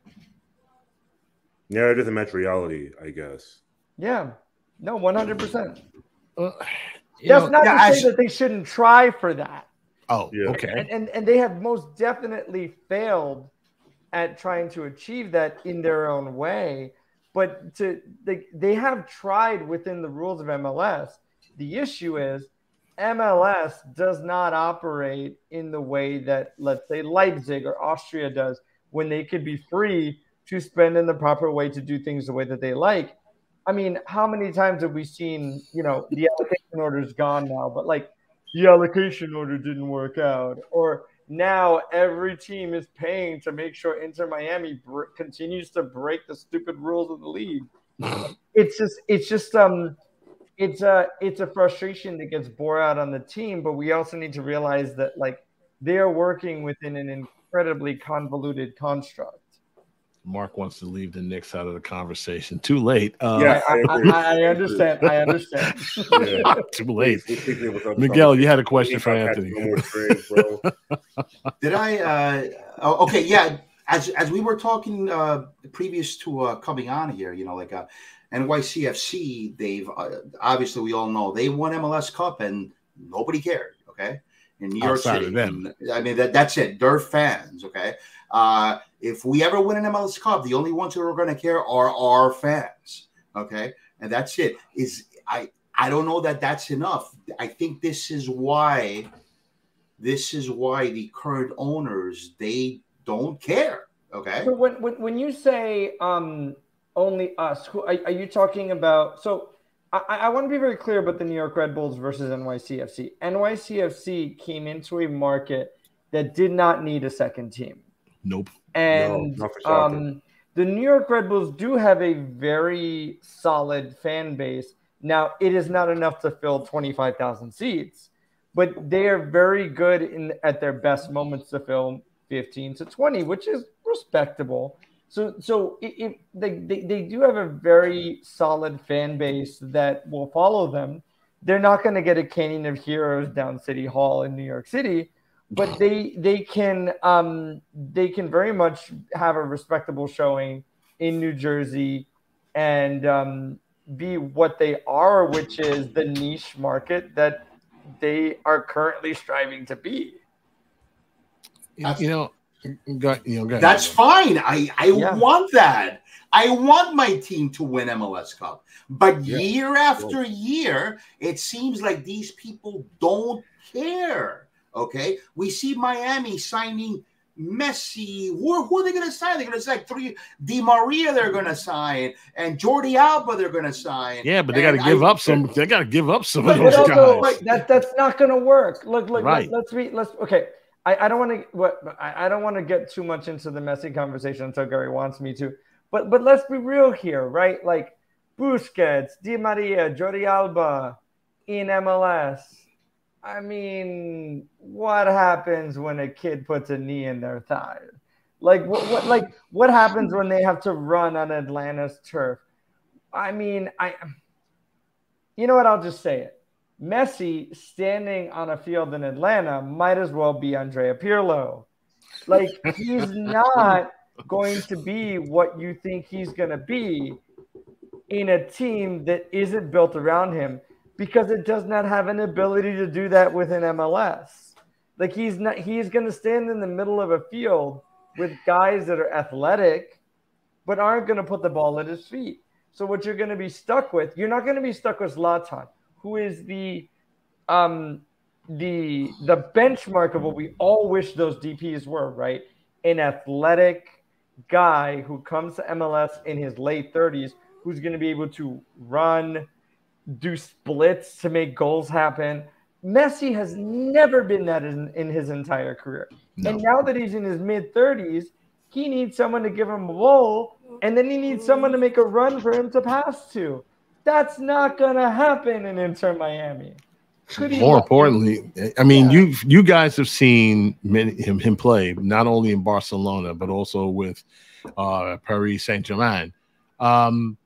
Yeah, it doesn't match reality, I guess. Yeah. No, one hundred percent. Uh, That's know, not yeah, to say sh- that they shouldn't try for that. Oh, yeah. okay. And, and, and they have most definitely failed at trying to achieve that in their own way. But to they, they have tried within the rules of MLS. The issue is MLS does not operate in the way that, let's say, Leipzig or Austria does, when they could be free to spend in the proper way to do things the way that they like. I mean, how many times have we seen, you know, the allocation order is gone now, but like the allocation order didn't work out, or now every team is paying to make sure Inter Miami br- continues to break the stupid rules of the league. it's just, it's just, um, it's a it's a frustration that gets bore out on the team, but we also need to realize that like they are working within an incredibly convoluted construct. Mark wants to leave the Knicks out of the conversation. Too late. Uh, yeah, I, I, I, understand. I understand. yeah. Too late. Miguel, you had a question for Anthony. Did I? Uh, oh, okay, yeah. As as we were talking uh, previous to uh, coming on here, you know, like uh, NYCFC, they've uh, obviously we all know they won MLS Cup and nobody cared. Okay, in New York Outside City, I mean that that's it. They're fans. Okay, uh, if we ever win an MLS Cup, the only ones who are going to care are our fans. Okay, and that's it. Is I I don't know that that's enough. I think this is why this is why the current owners they don't care. Okay. So when when, when you say um only us. Who are, are you talking about? So I, I, want to be very clear about the New York Red Bulls versus NYCFC. NYCFC came into a market that did not need a second team. Nope. And no, um, the New York Red Bulls do have a very solid fan base. Now, it is not enough to fill 25,000 seats, but they are very good in at their best moments to fill 15 to 20, which is respectable. So, so if they, they, they do have a very solid fan base that will follow them. They're not going to get a canyon of heroes down City Hall in New York City, but they they can um, they can very much have a respectable showing in New Jersey and um, be what they are, which is the niche market that they are currently striving to be. You know, Go, you know, go That's fine. I I yeah. want that. I want my team to win MLS Cup. But yeah. year after year, it seems like these people don't care. Okay, we see Miami signing Messi. Who, who are they going to sign? They're going to sign three Di Maria. They're going to sign and Jordi Alba. They're going to sign. Yeah, but they got to give I, up some. They got to give up some of those guys. that that's not going to work. Look, look. Right. Let, us be. Let's okay. I, I don't want to what I, I don't want to get too much into the Messi conversation until Gary wants me to. But but let's be real here, right? Like Busquets, Di Maria, Jordi Alba in MLS. I mean, what happens when a kid puts a knee in their thigh? Like what, what like what happens when they have to run on Atlanta's turf? I mean, I you know what, I'll just say it. Messi standing on a field in Atlanta might as well be Andrea Pirlo. Like he's not going to be what you think he's going to be in a team that isn't built around him because it does not have an ability to do that within MLS. Like he's not he's going to stand in the middle of a field with guys that are athletic but aren't going to put the ball at his feet. So what you're going to be stuck with, you're not going to be stuck with Zlatan who is the um the the benchmark of what we all wish those DPs were, right? An athletic guy who comes to MLS in his late 30s who's going to be able to run, do splits to make goals happen. Messi has never been that in, in his entire career. No. And now that he's in his mid 30s, he needs someone to give him a ball, and then he needs someone to make a run for him to pass to. That's not gonna happen in Inter Miami. More importantly, I mean, yeah. you you guys have seen many, him him play not only in Barcelona but also with uh, Paris Saint Germain. Um,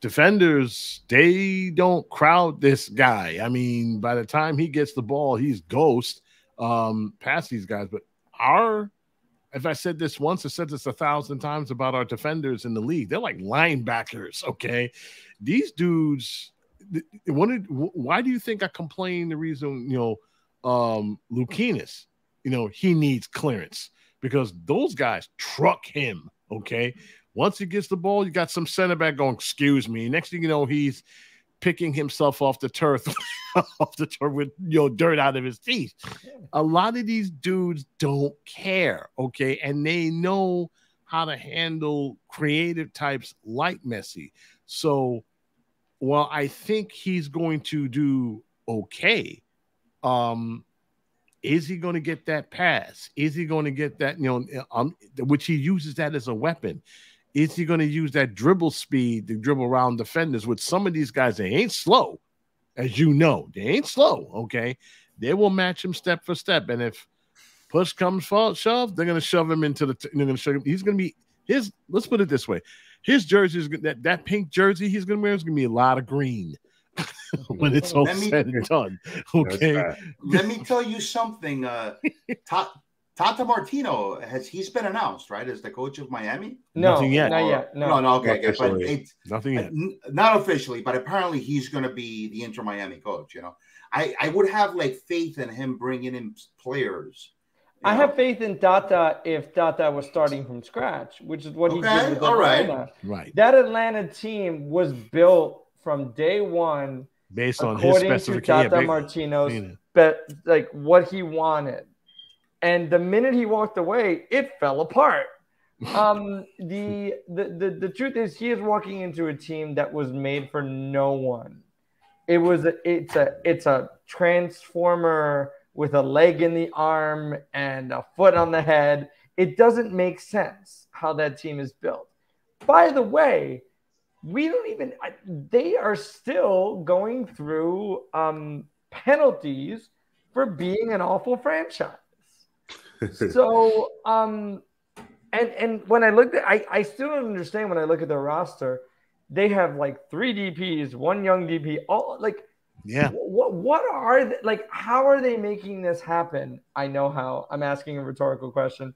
defenders they don't crowd this guy. I mean, by the time he gets the ball, he's ghost um, past these guys. But our if I said this once, I said this a thousand times about our defenders in the league. They're like linebackers, okay? these dudes wanted why do you think I complain the reason you know um Luquinhas, you know, he needs clearance because those guys truck him. Okay. Once he gets the ball, you got some center back going, excuse me. Next thing you know, he's picking himself off the turf, off the turf with you know dirt out of his teeth. A lot of these dudes don't care, okay, and they know how to handle creative types like Messi. So, while I think he's going to do okay, um, is he going to get that pass? Is he going to get that, you know, um, which he uses that as a weapon? Is he going to use that dribble speed to dribble around defenders? With some of these guys, they ain't slow, as you know, they ain't slow. Okay, they will match him step for step, and if push comes for shove, they're going to shove him into the. They're going to show him. He's going to be his. Let's put it this way: his jersey is that that pink jersey he's going to wear is going to be a lot of green. when it's all me, said and done. Okay. Let me tell you something. Uh, Tata Martino has he's been announced right as the coach of Miami? No, Nothing yet. Not yet. No, no, no okay, okay but it, Nothing yet. Uh, not officially, but apparently he's going to be the Inter Miami coach. You know, I I would have like faith in him bringing in players. I know? have faith in Tata if Tata was starting from scratch, which is what okay, he did with Atlanta. Right. right. That Atlanta team was built from day one based on his specifications. Tata Martino's, but like what he wanted and the minute he walked away, it fell apart. Um, the, the the the truth is, he is walking into a team that was made for no one. It was a, it's a it's a transformer with a leg in the arm and a foot on the head. It doesn't make sense how that team is built. By the way, we don't even they are still going through um, penalties for being an awful franchise so um and and when I looked at I, I still don't understand when I look at their roster, they have like three DPs, one young DP, all like yeah. What what are they, like how are they making this happen? I know how. I'm asking a rhetorical question.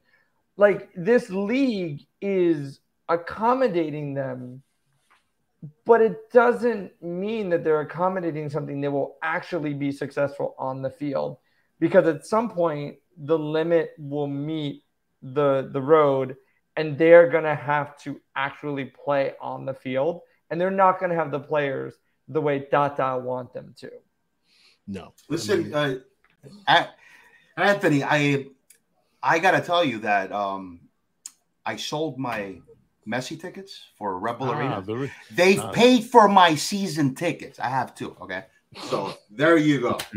Like this league is accommodating them, but it doesn't mean that they're accommodating something that will actually be successful on the field. Because at some point, the limit will meet the the road and they're going to have to actually play on the field and they're not going to have the players the way Tata want them to. No. Listen, I mean, uh, Anthony, I I got to tell you that um, I sold my Messi tickets for Rebel ah, Arena. The, They've uh, paid for my season tickets. I have two. Okay, so there you go.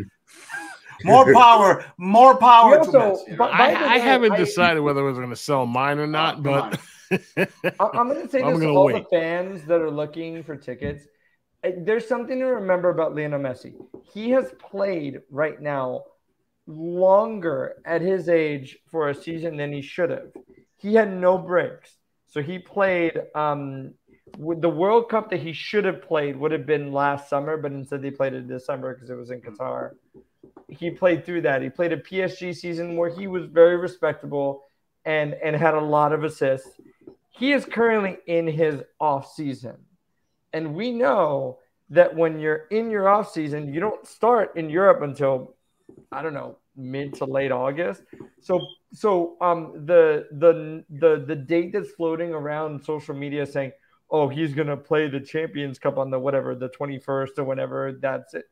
More power, more power. Also, but I, way, I, haven't I, decided whether I was going to sell mine or not, oh, but I'm going to say this to all wait. the fans that are looking for tickets. There's something to remember about Lionel Messi. He has played right now longer at his age for a season than he should have. He had no breaks. So he played um, the World Cup that he should have played would have been last summer, but instead they played it in December because it was in Qatar he played through that. He played a PSG season where he was very respectable and and had a lot of assists. He is currently in his off season. And we know that when you're in your off season, you don't start in Europe until I don't know, mid to late August. So so um the the the the date that's floating around social media saying, "Oh, he's going to play the Champions Cup on the whatever, the 21st or whenever that's it."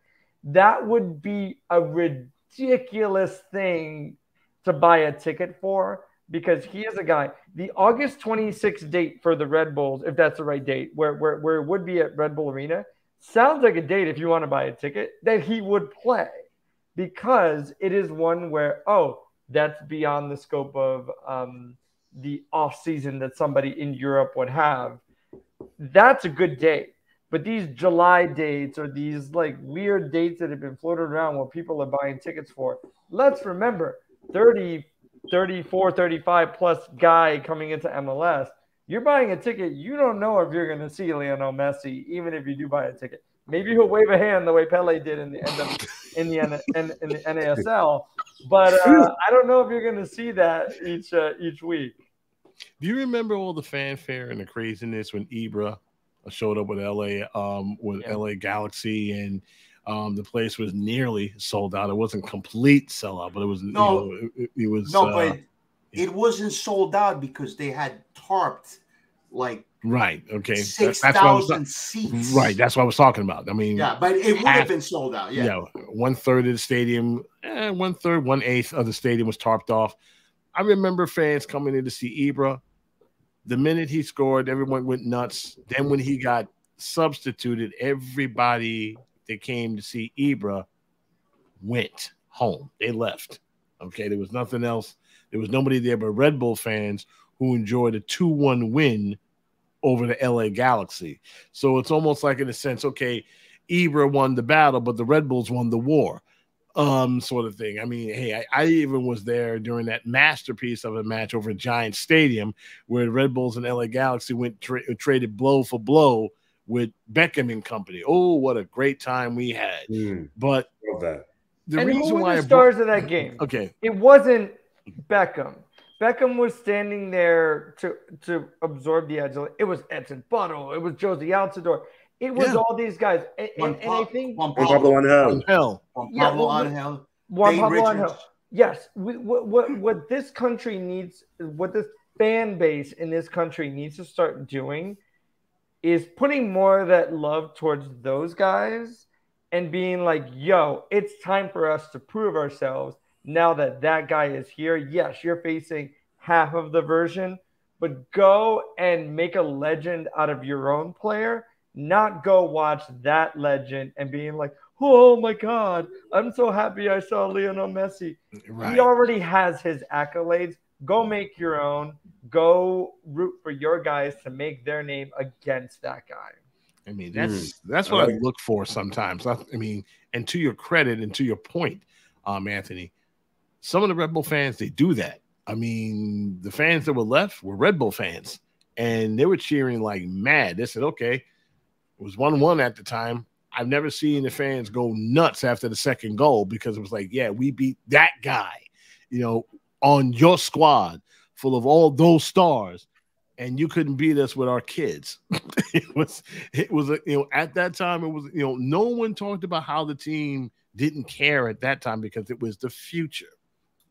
That would be a ridiculous thing to buy a ticket for because he is a guy. The August 26th date for the Red Bulls, if that's the right date, where, where, where it would be at Red Bull Arena, sounds like a date if you want to buy a ticket that he would play because it is one where, oh, that's beyond the scope of um, the off season that somebody in Europe would have. That's a good date. But these July dates or these like weird dates that have been floated around what people are buying tickets for, let's remember 30, 34, 35 plus guy coming into MLS. You're buying a ticket. You don't know if you're going to see Lionel Messi, even if you do buy a ticket. Maybe he'll wave a hand the way Pele did in the end of in the in, in the NASL, but uh, I don't know if you're going to see that each uh, each week. Do you remember all the fanfare and the craziness when Ibra showed up with LA um, with yeah. LA Galaxy and um, the place was nearly sold out. It wasn't complete sellout, but it was no, you know, it, it, was no, uh, but it wasn't sold out because they had tarped like right. Okay, six thousand seats. Right, that's what I was talking about. I mean, yeah, but it would half, have been sold out. Yeah, yeah one third of the stadium, eh, one third, one eighth of the stadium was tarped off. I remember fans coming in to see Ibra. The minute he scored, everyone went nuts. Then when he got substituted, everybody that came to see Ibra went home. They left. Okay, there was nothing else. There was nobody there but Red Bull fans who enjoyed a 2 1 win over the LA Galaxy. So it's almost like, in a sense, okay, Ibra won the battle, but the Red Bulls won the war, um, sort of thing. I mean, hey, I, I even was there during that masterpiece of a match over at Giant Stadium where the Red Bulls and LA Galaxy went tra- traded blow for blow with Beckham and company. Oh, what a great time we had! Mm, but that. the and reason who were why the stars brought, of that game? Okay, it wasn't Beckham. Beckham was standing there to to absorb the edge. It was Edson Buddle. It was Jozy Altidore. It was yeah. all these guys. And, and, and I think Juan Pablo Angel. Juan Pablo Angel. Juan Pablo Angel. Yes. We, what, what what this country needs, what this fan base in this country needs to start doing is putting more of that love towards those guys and being like, yo, it's time for us to prove ourselves now that that guy is here. Yes, you're facing half of the version, but go and make a legend out of your own player, not go watch that legend and being like, oh my God, I'm so happy I saw Lionel Messi. Right. He already has his accolades. Go make your own. Go root for your guys to make their name against that guy. I mean, that's mm. that's what I, I look for sometimes. I, I, mean, and to your credit and to your point, um, Anthony, some of the Red Bull fans they do that. I mean, the fans that were left were Red Bull fans, and they were cheering like mad. They said, "Okay, it was one-one at the time. I've never seen the fans go nuts after the second goal because it was like, yeah, we beat that guy, you know, on your squad full of all those stars." and you couldn't beat us with our kids. it was it was a, you know at that time it was you know no one talked about how the team didn't care at that time because it was the future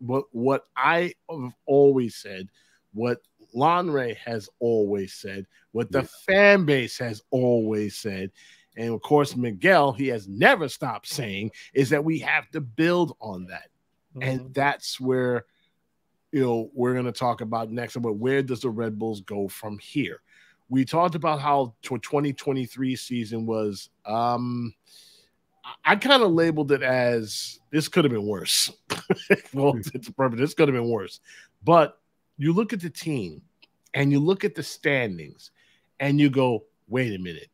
But what I have always said, what Lanre has always said, what the yeah. fan base has always said, and of course Miguel, he has never stopped saying, is that we have to build on that, mm-hmm. and that's where you know we're going to talk about next. But where does the Red Bulls go from here? We talked about how 2023 season was. Um, I kind of labeled it as this could have been worse. well, hmm. it's purpose. This could have been worse. But you look at the team and you look at the standings and you go, wait a minute.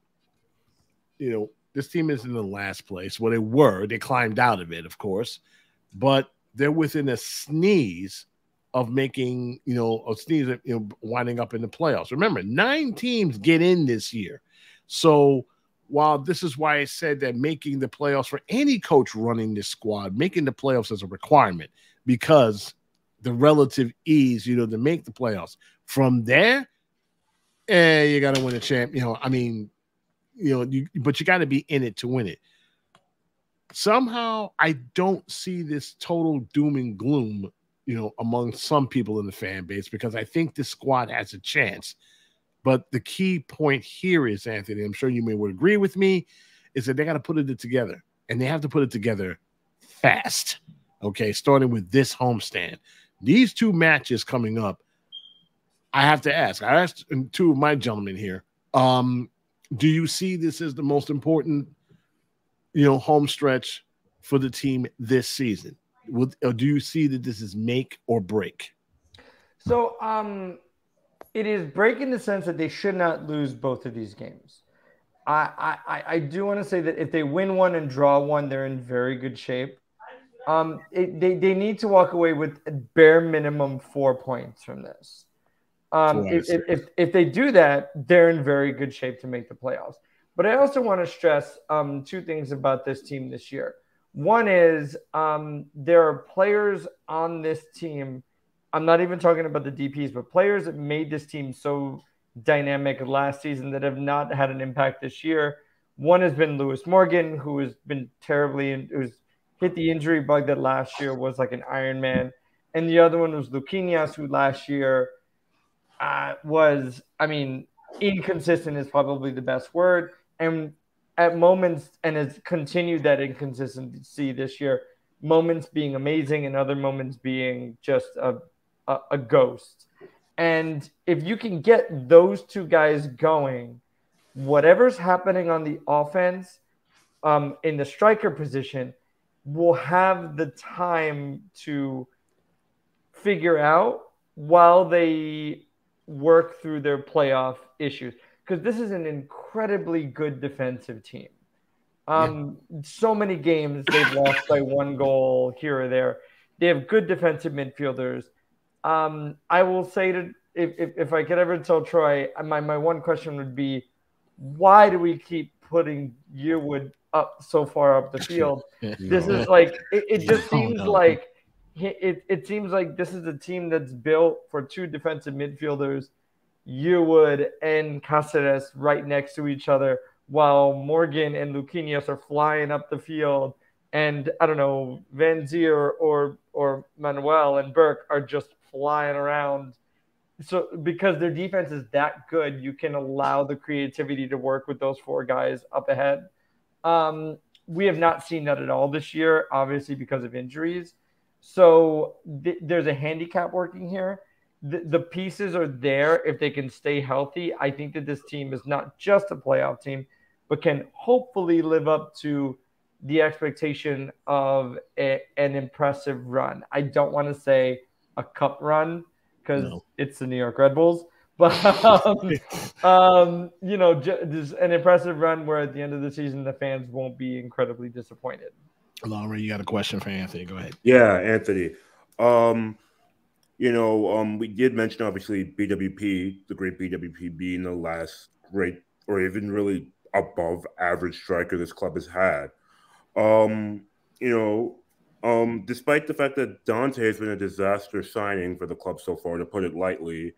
You know, this team is in the last place. Well, they were. They climbed out of it, of course, but they're within a sneeze of making, you know, a sneeze, you know, winding up in the playoffs. Remember, nine teams get in this year. So, while this is why I said that making the playoffs for any coach running this squad, making the playoffs is a requirement because the relative ease, you know, to make the playoffs. From there, eh, you got to win a champ. You know, I mean, you know, you, but you got to be in it to win it. Somehow, I don't see this total doom and gloom, you know, among some people in the fan base because I think this squad has a chance. But the key point here is, Anthony, I'm sure you may would agree with me, is that they got to put it together and they have to put it together fast. Okay, starting with this homestand. These two matches coming up, I have to ask. I asked two of my gentlemen here. Um, do you see this as the most important, you know, home stretch for the team this season? Would, do you see that this is make or break? So, um, it is break in the sense that they should not lose both of these games. I, I, I do want to say that if they win one and draw one, they're in very good shape. Um, it, they, they need to walk away with bare minimum four points from this. Um, if, if, if, if, they do that, they're in very good shape to make the playoffs. But I also want to stress um, two things about this team this year. One is um, there are players on this team I'm not even talking about the DPs, but players that made this team so dynamic last season that have not had an impact this year. One has been Lewis Morgan, who has been terribly who's hit the injury bug that last year was like an Iron Man, and the other one was Luquinhas, who last year uh, was, I mean, inconsistent is probably the best word. And at moments, and has continued that inconsistency this year, moments being amazing and other moments being just a, a, a ghost. And if you can get those two guys going, whatever's happening on the offense um, in the striker position will have the time to figure out while they work through their playoff issues because this is an incredibly good defensive team. Um, yeah. So many games they've lost by one goal here or there. They have good defensive midfielders. Um, I will say to if, if, if I could ever tell Troy, my, my one question would be, why do we keep putting Yearwood up so far up the field? This is like it, it just oh, seems like it, it seems like this is a team that's built for two defensive midfielders, Yearwood and Cáceres right next to each other, while Morgan and Luquinhas are flying up the field. And I don't know, Vanzeir or or Manoel and Burke are just flying around. So because their defense is that good, you can allow the creativity to work with those four guys up ahead. Um, we have not seen that at all this year, obviously because of injuries. So th- there's a handicap working here. The, the pieces are there if they can stay healthy. I think that this team is not just a playoff team, but can hopefully live up to the expectation of a, an impressive run. I don't want to say a cup run because no. it's the New York Red Bulls, but um, um, you know, just an impressive run where at the end of the season the fans won't be incredibly disappointed. Laura, you got a question for Anthony? Go ahead. Yeah, Anthony. Um, you know, um, we did mention obviously BWP, the great BWP being the last great or even really above average striker this club has had. Um, you know, um, despite the fact that Dante has been a disaster signing for the club so far, to put it lightly,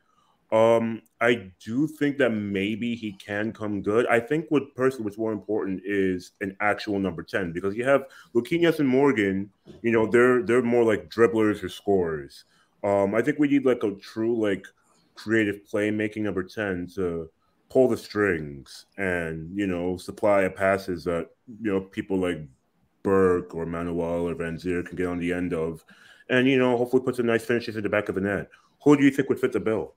um, I do think that maybe he can come good. I think what personally what's more important is an actual number 10 because you have Luquinhas and Morgan, you know, they're they're more like dribblers or scorers. Um, I think we need like a true like creative playmaking number 10 to pull the strings and you know supply a passes that you know people like Burke or Manoel or Vanzeir can get on the end of, and you know hopefully put some nice finishes in the back of the net. Who do you think would fit the bill?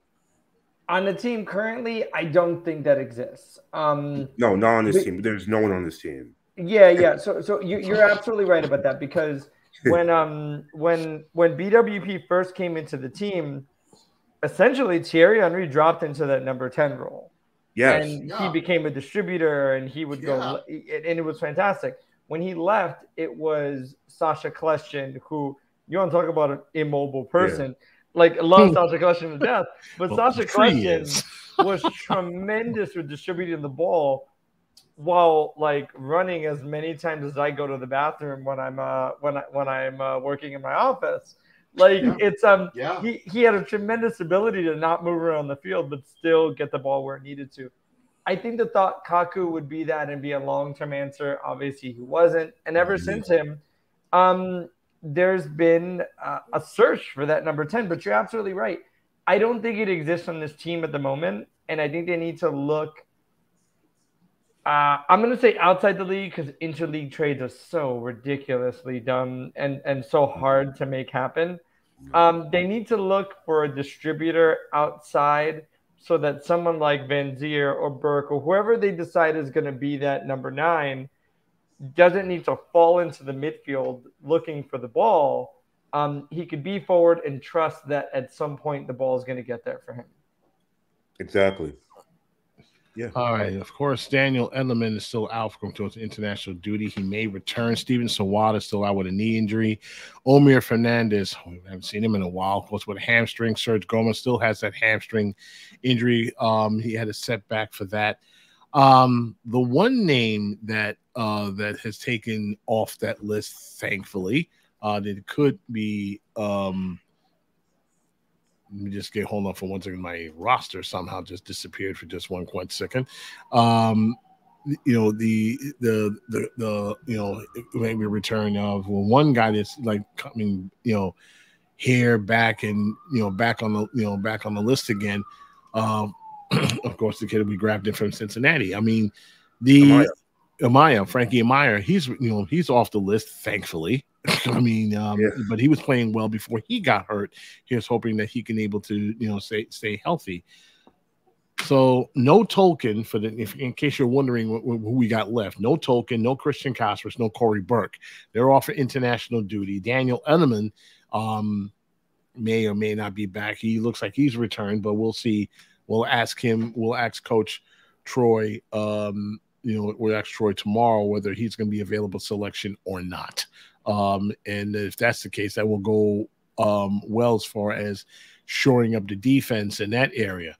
On the team currently, I don't think that exists. Um, no, not on this team. There's no one on this team. Yeah, yeah. So, so you, you're absolutely right about that because when um when when BWP first came into the team, essentially Thierry Henry dropped into that number ten role. Yes. And yeah. he became a distributor, and he would yeah. go, and it was fantastic. When he left, it was Sacha Kljestan, who you want to talk about an immobile person. Yeah like love Sacha Kljestan to death, but well, Sacha Kljestan was tremendous with distributing the ball while like running as many times as I go to the bathroom when I'm uh when I when I'm uh, working in my office. Like yeah. it's um yeah. he, he had a tremendous ability to not move around the field but still get the ball where it needed to. I think the thought Kaku would be that and be a long-term answer. Obviously he wasn't. And ever mm-hmm. since him, um there's been uh, a search for that number 10, but you're absolutely right. I don't think it exists on this team at the moment. And I think they need to look. Uh, I'm going to say outside the league because interleague trades are so ridiculously dumb and, and so hard to make happen. Um, they need to look for a distributor outside so that someone like Vanzeir or Burke or whoever they decide is going to be that number nine doesn't need to fall into the midfield looking for the ball. Um, he could be forward and trust that at some point the ball is going to get there for him. Exactly. Yeah. All right. Of course, Daniel Edelman is still out from towards international duty. He may return. Steven Sserwadda is still out with a knee injury. Omir Fernandez, we haven't seen him in a while. Of course, with a hamstring. Serge Ngoma still has that hamstring injury. Um, he had a setback for that. Um, the one name that uh, that has taken off that list, thankfully, uh, that could be. Um, let me just get hold on for one second. My roster somehow just disappeared for just one quick second. Um, you know the the the the you know maybe return of well, one guy that's like coming you know here back and you know back on the you know back on the list again. Um, of course, the kid we grabbed it from Cincinnati. I mean, the Amaya, Frankie Amaya, he's you know he's off the list, thankfully. I mean, um, yeah. but he was playing well before he got hurt. Here's hoping that he can able to you know stay stay healthy. So no Tolkin for the if, in case you're wondering who we got left. No Tolkin, no Cristian Cásseres, no Cory Burke. They're off for international duty. Daniel Edelman um, may or may not be back. He looks like he's returned, but we'll see. We'll ask him. We'll ask Coach Troy. Um, you know, we'll ask Troy tomorrow whether he's going to be available selection or not. Um, and if that's the case, that will go um, well as far as shoring up the defense in that area.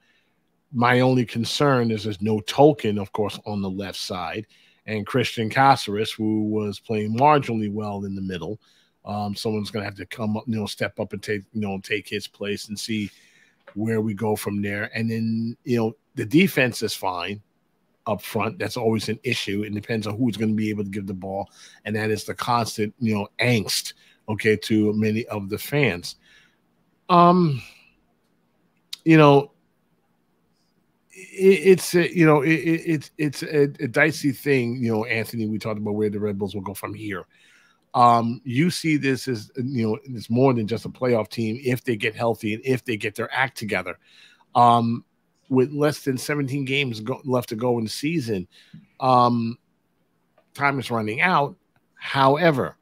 My only concern is there's no Tolkin, of course, on the left side, and Cristian Cásseres, who was playing marginally well in the middle. Um, someone's going to have to come up, you know, step up and take, you know, take his place and see where we go from there. And then, you know, the defense is fine up front. That's always an issue. It depends on who's going to be able to give the ball, and that is the constant, you know, angst. Okay, to many of the fans. Um, you know, it's a, you know it, it, it's a, a, dicey thing you know anthony we talked about where the red bulls will go from here um you see this as you know it's more than just a playoff team if they get healthy and if they get their act together. Um with less than 17 games go, left to go in the season um time is running out. However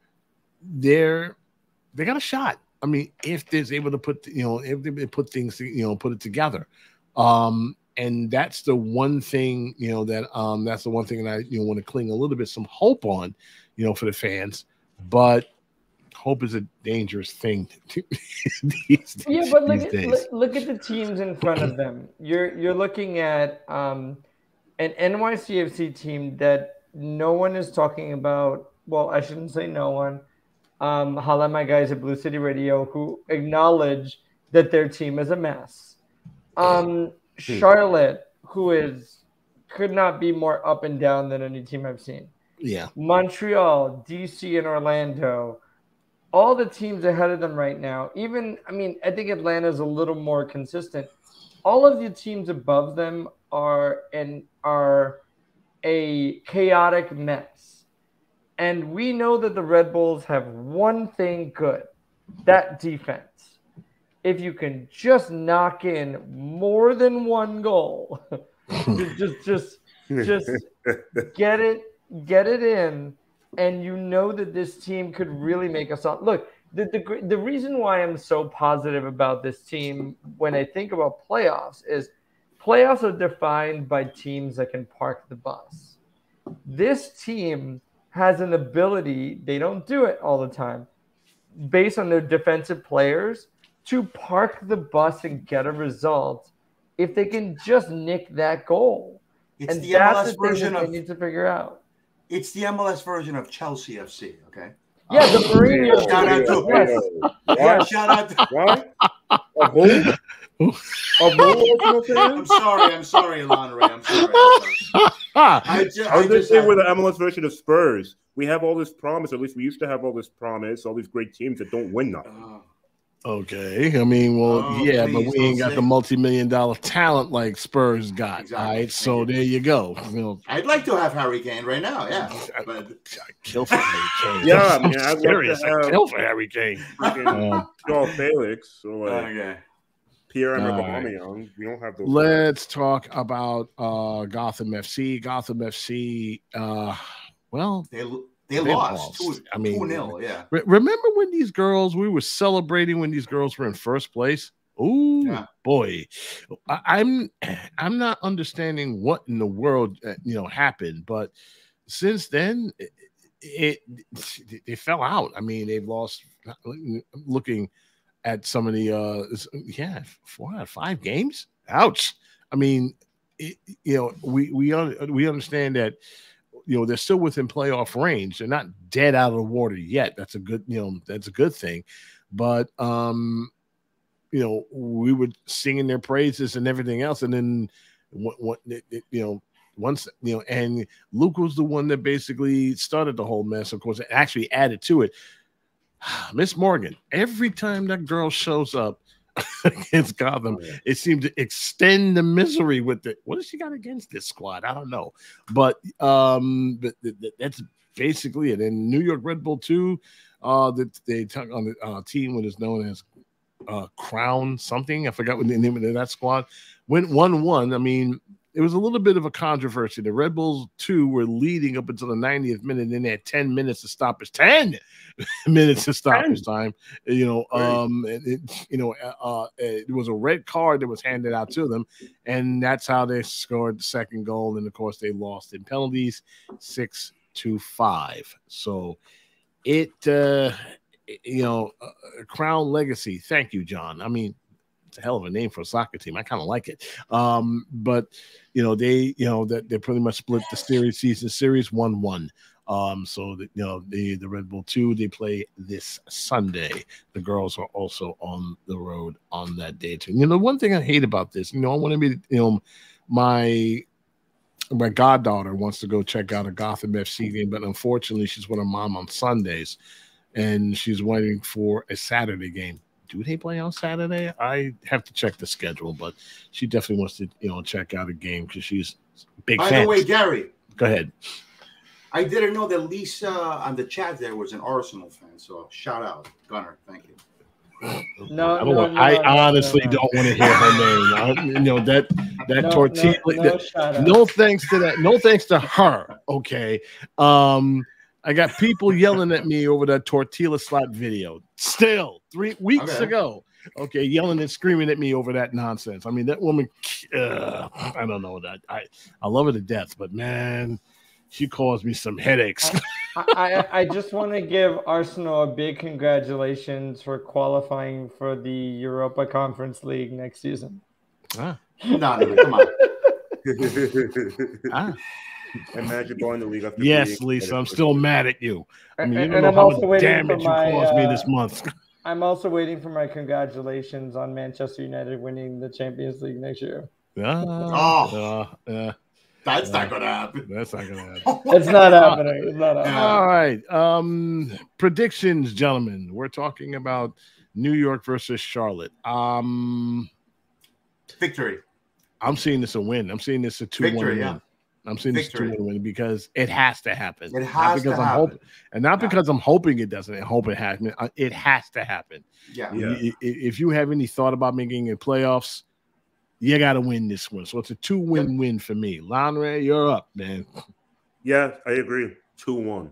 they're they got a shot. I mean if they're able to put you know if they put things you know put it together. Um and that's the one thing you know that um that's the one thing that I you know want to cling a little bit some hope on, you know, for the fans. But hope is a dangerous thing to, these, yeah, but look at, look, look at the teams in front of them. You're you're looking at um an NYCFC team that no one is talking about. Well, I shouldn't say no one. Um, holla my guys at Blue City Radio who acknowledge that their team is a mess. Um, Hmm. Charlotte, who is could not be more up and down than any team I've seen. Yeah. Montreal, DC, and Orlando. All the teams ahead of them right now, even I mean, I think Atlanta's a little more consistent. All of the teams above them are and are a chaotic mess. And we know that the Red Bulls have one thing good that defense if you can just knock in more than one goal, just just just get it get it in, and you know that this team could really make us all Look, the, the the reason why I'm so positive about this team when I think about playoffs is playoffs are defined by teams that can park the bus. This team has an ability, they don't do it all the time, based on their defensive players to park the bus and get a result if they can just nick that goal. It's and the that's MLS the version of they need to figure out. It's the MLS version of Chelsea FC. Okay. Yeah, the Mourinho. Shout out to yes. yes. Shout out to what? A who? I'm sorry. I'm sorry, Alon Ray. I'm sorry. I, just, I was just saying we're the MLS version of Spurs. We have all this promise. At least we used to have all this promise. All these great teams that don't win nothing. Uh, Okay. I mean, well, oh, yeah, but we ain't got say. the multi-million dollar talent like Spurs got. Exactly. All right. So there you go. You know, I'd like to have Harry Kane right now. Yeah. But I kill for Harry Kane. yeah, I mean, I'm serious. I kill for Harry Kane. Um, Joao Felix. So like, okay. Pierre Emerick Aubameyang. We don't have those. Let's guys. talk about uh, Gotham FC. Gotham FC. Uh, well, they they, they lost. lost. Two, I mean, 2 nil. Yeah. Re- remember when these girls, we were celebrating when these girls were in first place? Oh yeah. boy, I, am I'm, I'm not understanding what in the world uh, you know happened, but since then it, it they fell out. I mean, they've lost. Looking at some of the uh yeah four out of five games. Ouch. I mean, it, you know we we we understand that you know they're still within playoff range. They're not dead out of the water yet. That's a good you know that's a good thing. But um, you know we were singing their praises and everything else, and then what, what you know once you know and Luke was the one that basically started the whole mess. Of course, it actually added to it. Miss Morgan, every time that girl shows up, against Gotham. Oh, yeah. It seemed to extend the misery with it. What has she got against this squad? I don't know, but um, but that's basically it. And New York Red Bull too. uh, that they took on the uh, team what is known as uh, Crown something. I forgot what the name of that squad went one one. I mean, it was a little bit of a controversy. The Red Bulls two were leading up until the 90th minute, and then they had 10 minutes to stop us. 10 minutes to stop his time. You know, um, it, you know, uh, uh, it was a red card that was handed out to them, and that's how they scored the second goal. And of course, they lost in penalties, six to five. So it, uh, you know, uh, Crown Legacy. Thank you, John. I mean, it's a hell of a name for a soccer team. I kind of like it. Um, but you know, they you know that they pretty much split the series season series one one. Um, so that you know the the Red Bull two they play this Sunday. The girls are also on the road on that day too. You know, one thing I hate about this, you know, I want to be you know my my goddaughter wants to go check out a Gotham FC game, but unfortunately she's with her mom on Sundays, and she's waiting for a Saturday game do they play on Saturday? I have to check the schedule, but she definitely wants to, you know, check out a game because she's big. By the way, Gary, go ahead. I didn't know that Lisa on the chat there was an Arsenal fan. So shout out, Gunner. Thank you. No, I, no, no, I honestly no, don't want to hear her name. I, you know that that tortilla. That, no, thanks to that. No thanks to her. Okay. Um, I got people yelling at me over that tortilla slap video. Still, three weeks okay. ago. Okay, yelling and screaming at me over that nonsense. I mean, that woman. Uh, I don't know that. I I love her to death, but man, she caused me some headaches. I, I, I just want to give Arsenal a big congratulations for qualifying for the Europa Conference League next season. Ah. no, no, come on. ah. Imagine buying the league after. Yes, Lisa, I'm still mad at you. I mean, you don't know I'm how damage you caused uh, me this month. I'm also waiting for my congratulations on Manchester United winning the Champions League next year. Uh, oh, uh, uh, that's not gonna happen. That's not gonna happen. it's not happening. It's not happening. All right. Um, predictions, gentlemen. We're talking about New York versus Charlotte. Um, victory. I'm seeing this a win. I'm seeing this a two-one win. Yeah. I'm saying this two win because it has to happen. It has not because to I'm happen. hoping, and not yeah. because I'm hoping it doesn't. I hope it happens. It has to happen. Yeah. yeah. If you have any thought about making it playoffs, you got to win this one. So it's a two win yep. win for me. Lon Ray, you're up, man. Yeah, I agree. Two one.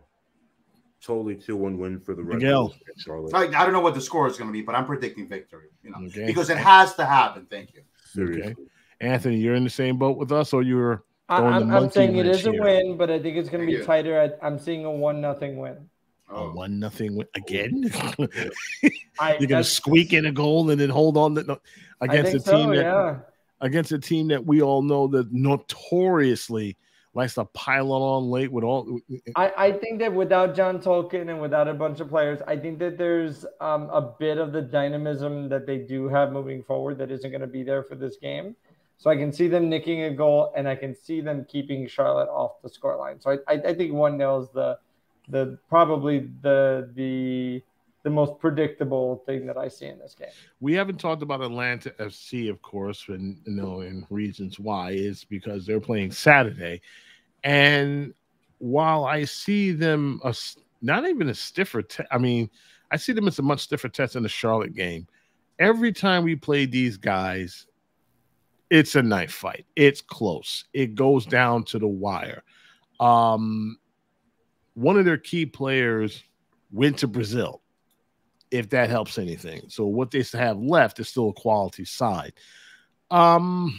Totally two one win for the Red Bulls. Charlotte. I, I, don't know what the score is going to be, but I'm predicting victory. You know, okay. because it has to happen. Thank you. Seriously. Okay. Anthony, you're in the same boat with us, or you're I'm, I'm saying it is a win, but I think it's going to be tighter. I'm seeing a one nothing win. A one nothing win again. I, You're going to squeak in a goal and then hold on to, against a team so, that yeah. against a team that we all know that notoriously likes to pile on late with all. I, I think that without John Tolkin and without a bunch of players, I think that there's um, a bit of the dynamism that they do have moving forward that isn't going to be there for this game. So I can see them nicking a goal, and I can see them keeping Charlotte off the scoreline. So I, I, I think one nil is the the probably the the the most predictable thing that I see in this game. We haven't talked about Atlanta FC, of course, and you know, in reasons why is because they're playing Saturday, and while I see them a, not even a stiffer, te- I mean, I see them as a much stiffer test in the Charlotte game. Every time we play these guys, it's a knife fight. It's close. It goes down to the wire. Um, one of their key players went to Brazil, if that helps anything. So what they have left is still a quality side. Um,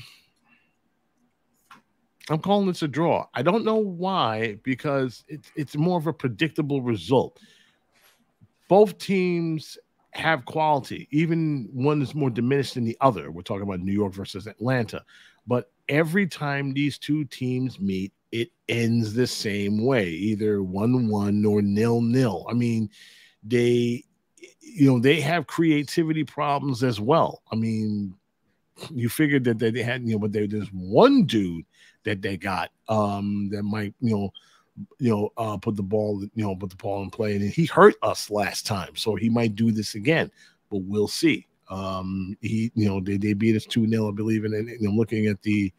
I'm calling this a draw. I don't know why, because it's it's more of a predictable result. Both teams have quality. Even one that's more diminished than the other. We're talking about New York versus Atlanta. But every time these two teams meet, it ends the same way, either 1 1 or nil nil. I mean, they, you know, they have creativity problems as well. I mean, you figured that they had, you know, but there's one dude that they got um that might, you know, you know, uh, put the ball, you know, put the ball in play. And he hurt us last time, so he might do this again. But we'll see. Um, he, you know, they, they beat us 2 0, I believe. And, and I'm looking at the,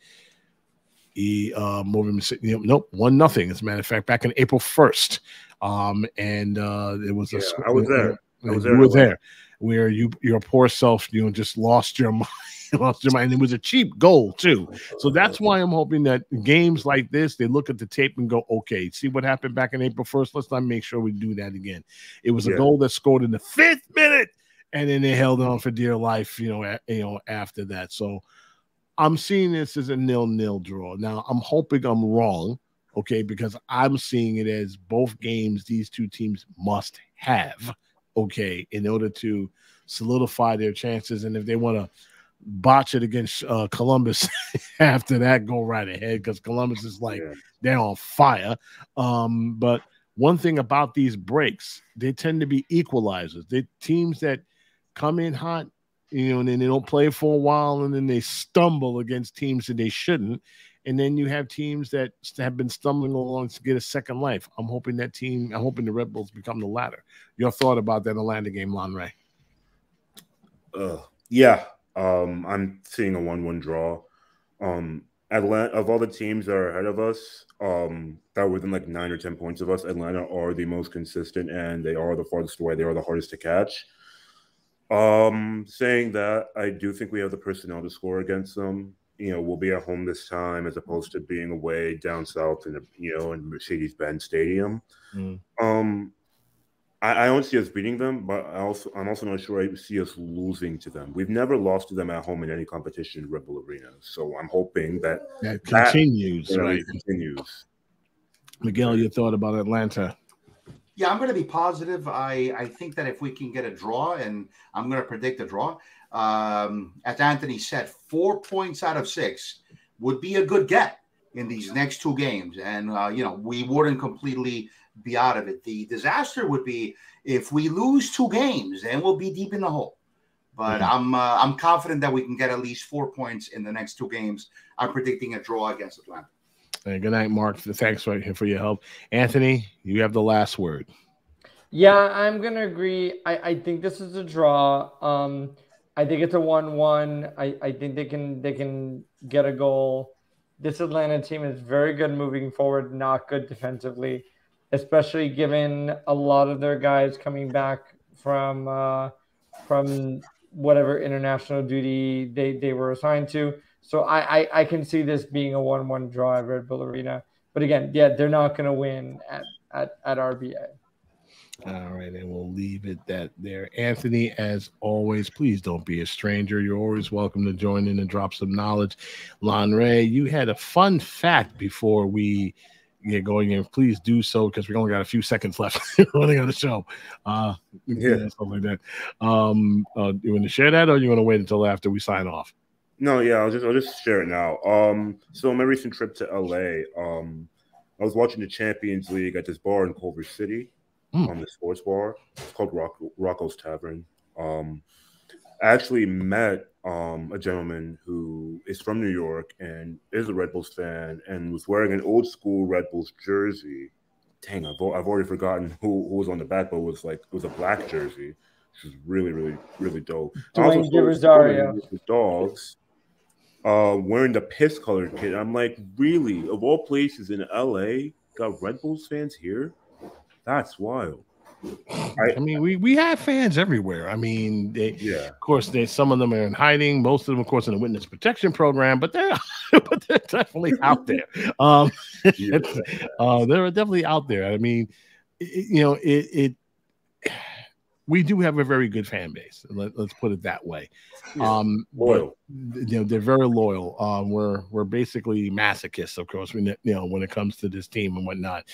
the uh, moving, you know, nope, one nothing. As a matter of fact, back in April 1st. Um, and uh, it was yeah, a, I was there. I was there. were there where you your poor self, you know, just lost your mind. lost your mind. It was a cheap goal too. So that's why I'm hoping that games like this, they look at the tape and go, okay, see what happened back in April 1st. Let's not make sure we do that again. It was a Yeah. goal that scored in the fifth minute, and then they held on for dear life, you know, a, you know, after that. So I'm seeing this as a nil-nil draw. Now I'm hoping I'm wrong, okay, because I'm seeing it as both games these two teams must have, okay, in order to solidify their chances. And if they want to botch it against uh, Columbus after that, go right ahead because Columbus is like Yeah. they're on fire. Um, but one thing about these breaks, they tend to be equalizers. They teams that come in hot, you know, and then they don't play for a while, and then they stumble against teams that they shouldn't. And then you have teams that have been stumbling along to get a second life. I'm hoping that team, I'm hoping the Red Bulls become the latter. Your thought about that Atlanta game, Lon Ray? Uh, yeah, um, I'm seeing a one-one draw. Um, Atlanta of all the teams that are ahead of us, um, that are within like nine or ten points of us, Atlanta are the most consistent and they are the farthest away. They are the hardest to catch. Um, saying that, I do think we have the personnel to score against them. You know, we'll be at home this time as opposed to being away down south in the you know in Mercedes-Benz Stadium. Mm. Um, I, I don't see us beating them, but I also I'm also not sure I see us losing to them. We've never lost to them at home in any competition in Red Bull Arena, so I'm hoping that That That- continues, you know, right? continues. Miguel, your thought about Atlanta? Yeah, I'm going to be positive. I, I think that if we can get a draw, and I'm going to predict a draw, um, as Anthony said, four points out of six would be a good get in these next two games. And, uh, you know, we wouldn't completely be out of it. The disaster would be if we lose two games, then we'll be deep in the hole. But Mhm. I'm uh, I'm confident that we can get at least four points in the next two games. I'm predicting a draw against Atlanta. Hey, good night, Mark. Thanks for, for your help. Anthony, you have the last word. Yeah, I'm gonna agree. I, I think this is a draw. Um, I think it's a one-one. I, I think they can they can get a goal. This Atlanta team is very good moving forward, not good defensively, especially given a lot of their guys coming back from uh, from whatever international duty they, they were assigned to. So I, I, I can see this being a one-one draw at Red Bull Arena. But again, yeah, they're not gonna win at at, at RBA. All right, and we'll leave it that there. Anthony, as always, please don't be a stranger. You're always welcome to join in and drop some knowledge. Lon Ray, you had a fun fact before we get going in. Please do so because we only got a few seconds left running on the show. Uh, yeah, Yeah. stuff like that. Um, uh, you want to share that, or you want to wait until after we sign off? No, yeah, I'll just I'll just share it now. Um, so on my recent trip to LA, um, I was watching the Champions League at this bar in Culver City, Hmm. on the sports bar. It's called Rock, Rocco's Tavern. Um, I actually met um a gentleman who is from New York and is a Red Bulls fan and was wearing an old school Red Bulls jersey. Dang, I've, I've already forgotten who, who was on the back, but it was like it was a black jersey, which is really, really, really dope. Dwayne De Rosario. dogs uh, wearing the piss colored kit. I'm like, really? Of all places in LA, got Red Bulls fans here? That's wild. I mean, we we have fans everywhere. I mean, they, Yeah. Of course, they some of them are in hiding. Most of them, of course, in the witness protection program, but they're but they're definitely out there. Um, Yeah. uh, they're definitely out there. I mean, it, you know, it, it. We do have a very good fan base. Let, us put it that way. Yeah. Um, but, Loyal. you know, they're very loyal. Um, we're we're basically masochists, of course. We you know when it comes to this team and whatnot.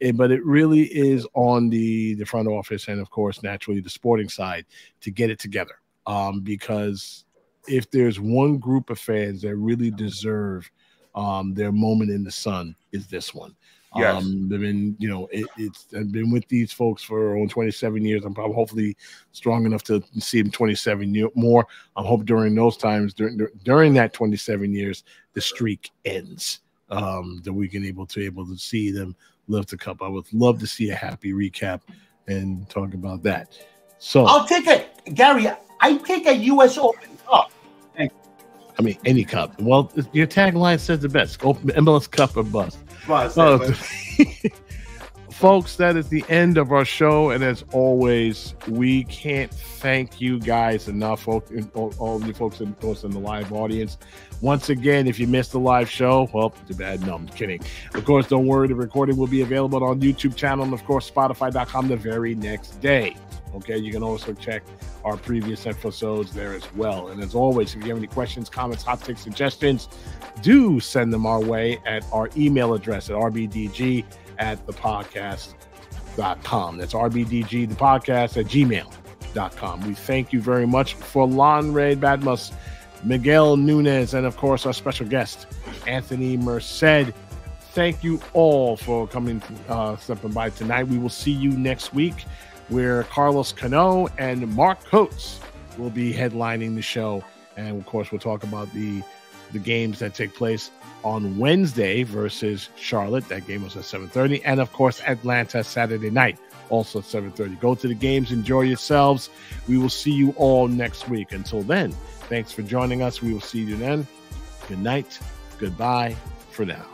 Eh, but it really is on the the front office and of course naturally the sporting side to get it together. Um, because if there's one group of fans that really deserve um, their moment in the sun is this one. Yes. um, they've been you know it, it's i've been with these folks for on 27 years. I'm probably hopefully strong enough to see them 27 year, more. I hope during those times during during that 27 years the streak ends um, that we can able to able to see them lift the cup. I would love to see a happy recap and talk about that. So I'll take it, Gary. I take a U.S. Open Cup. I mean, any cup. Well, your tagline says the best: Open MLS Cup or bust. Uh, bust oh, folks, that is the end of our show. And as always, we can't thank you guys enough, all, all of you folks in, in the live audience. Once again, if you missed the live show, well, too bad. No, I'm kidding. Of course, don't worry. The recording will be available on YouTube channel and, of course, Spotify.com the very next day. Okay, you can also check our previous episodes there as well. And as always, if you have any questions, comments, hot takes, suggestions, do send them our way at our email address at rbdg at the podcast.com. That's RBDG, the podcast at gmail.com. We thank you very much for Lon Ray Badmus, Miguel Nunez, and of course, our special guest, Anthony Merced. Thank you all for coming, uh, stepping by tonight. We will see you next week where Carlos Cano and Mark Coates will be headlining the show. And of course, we'll talk about the the games that take place on Wednesday versus Charlotte. That game was at 7:30, and of course Atlanta Saturday night, also at 7:30. Go to the games, enjoy yourselves. We will see you all next week. Until then, Thanks for joining us. We will see you then. Good night. Goodbye for now.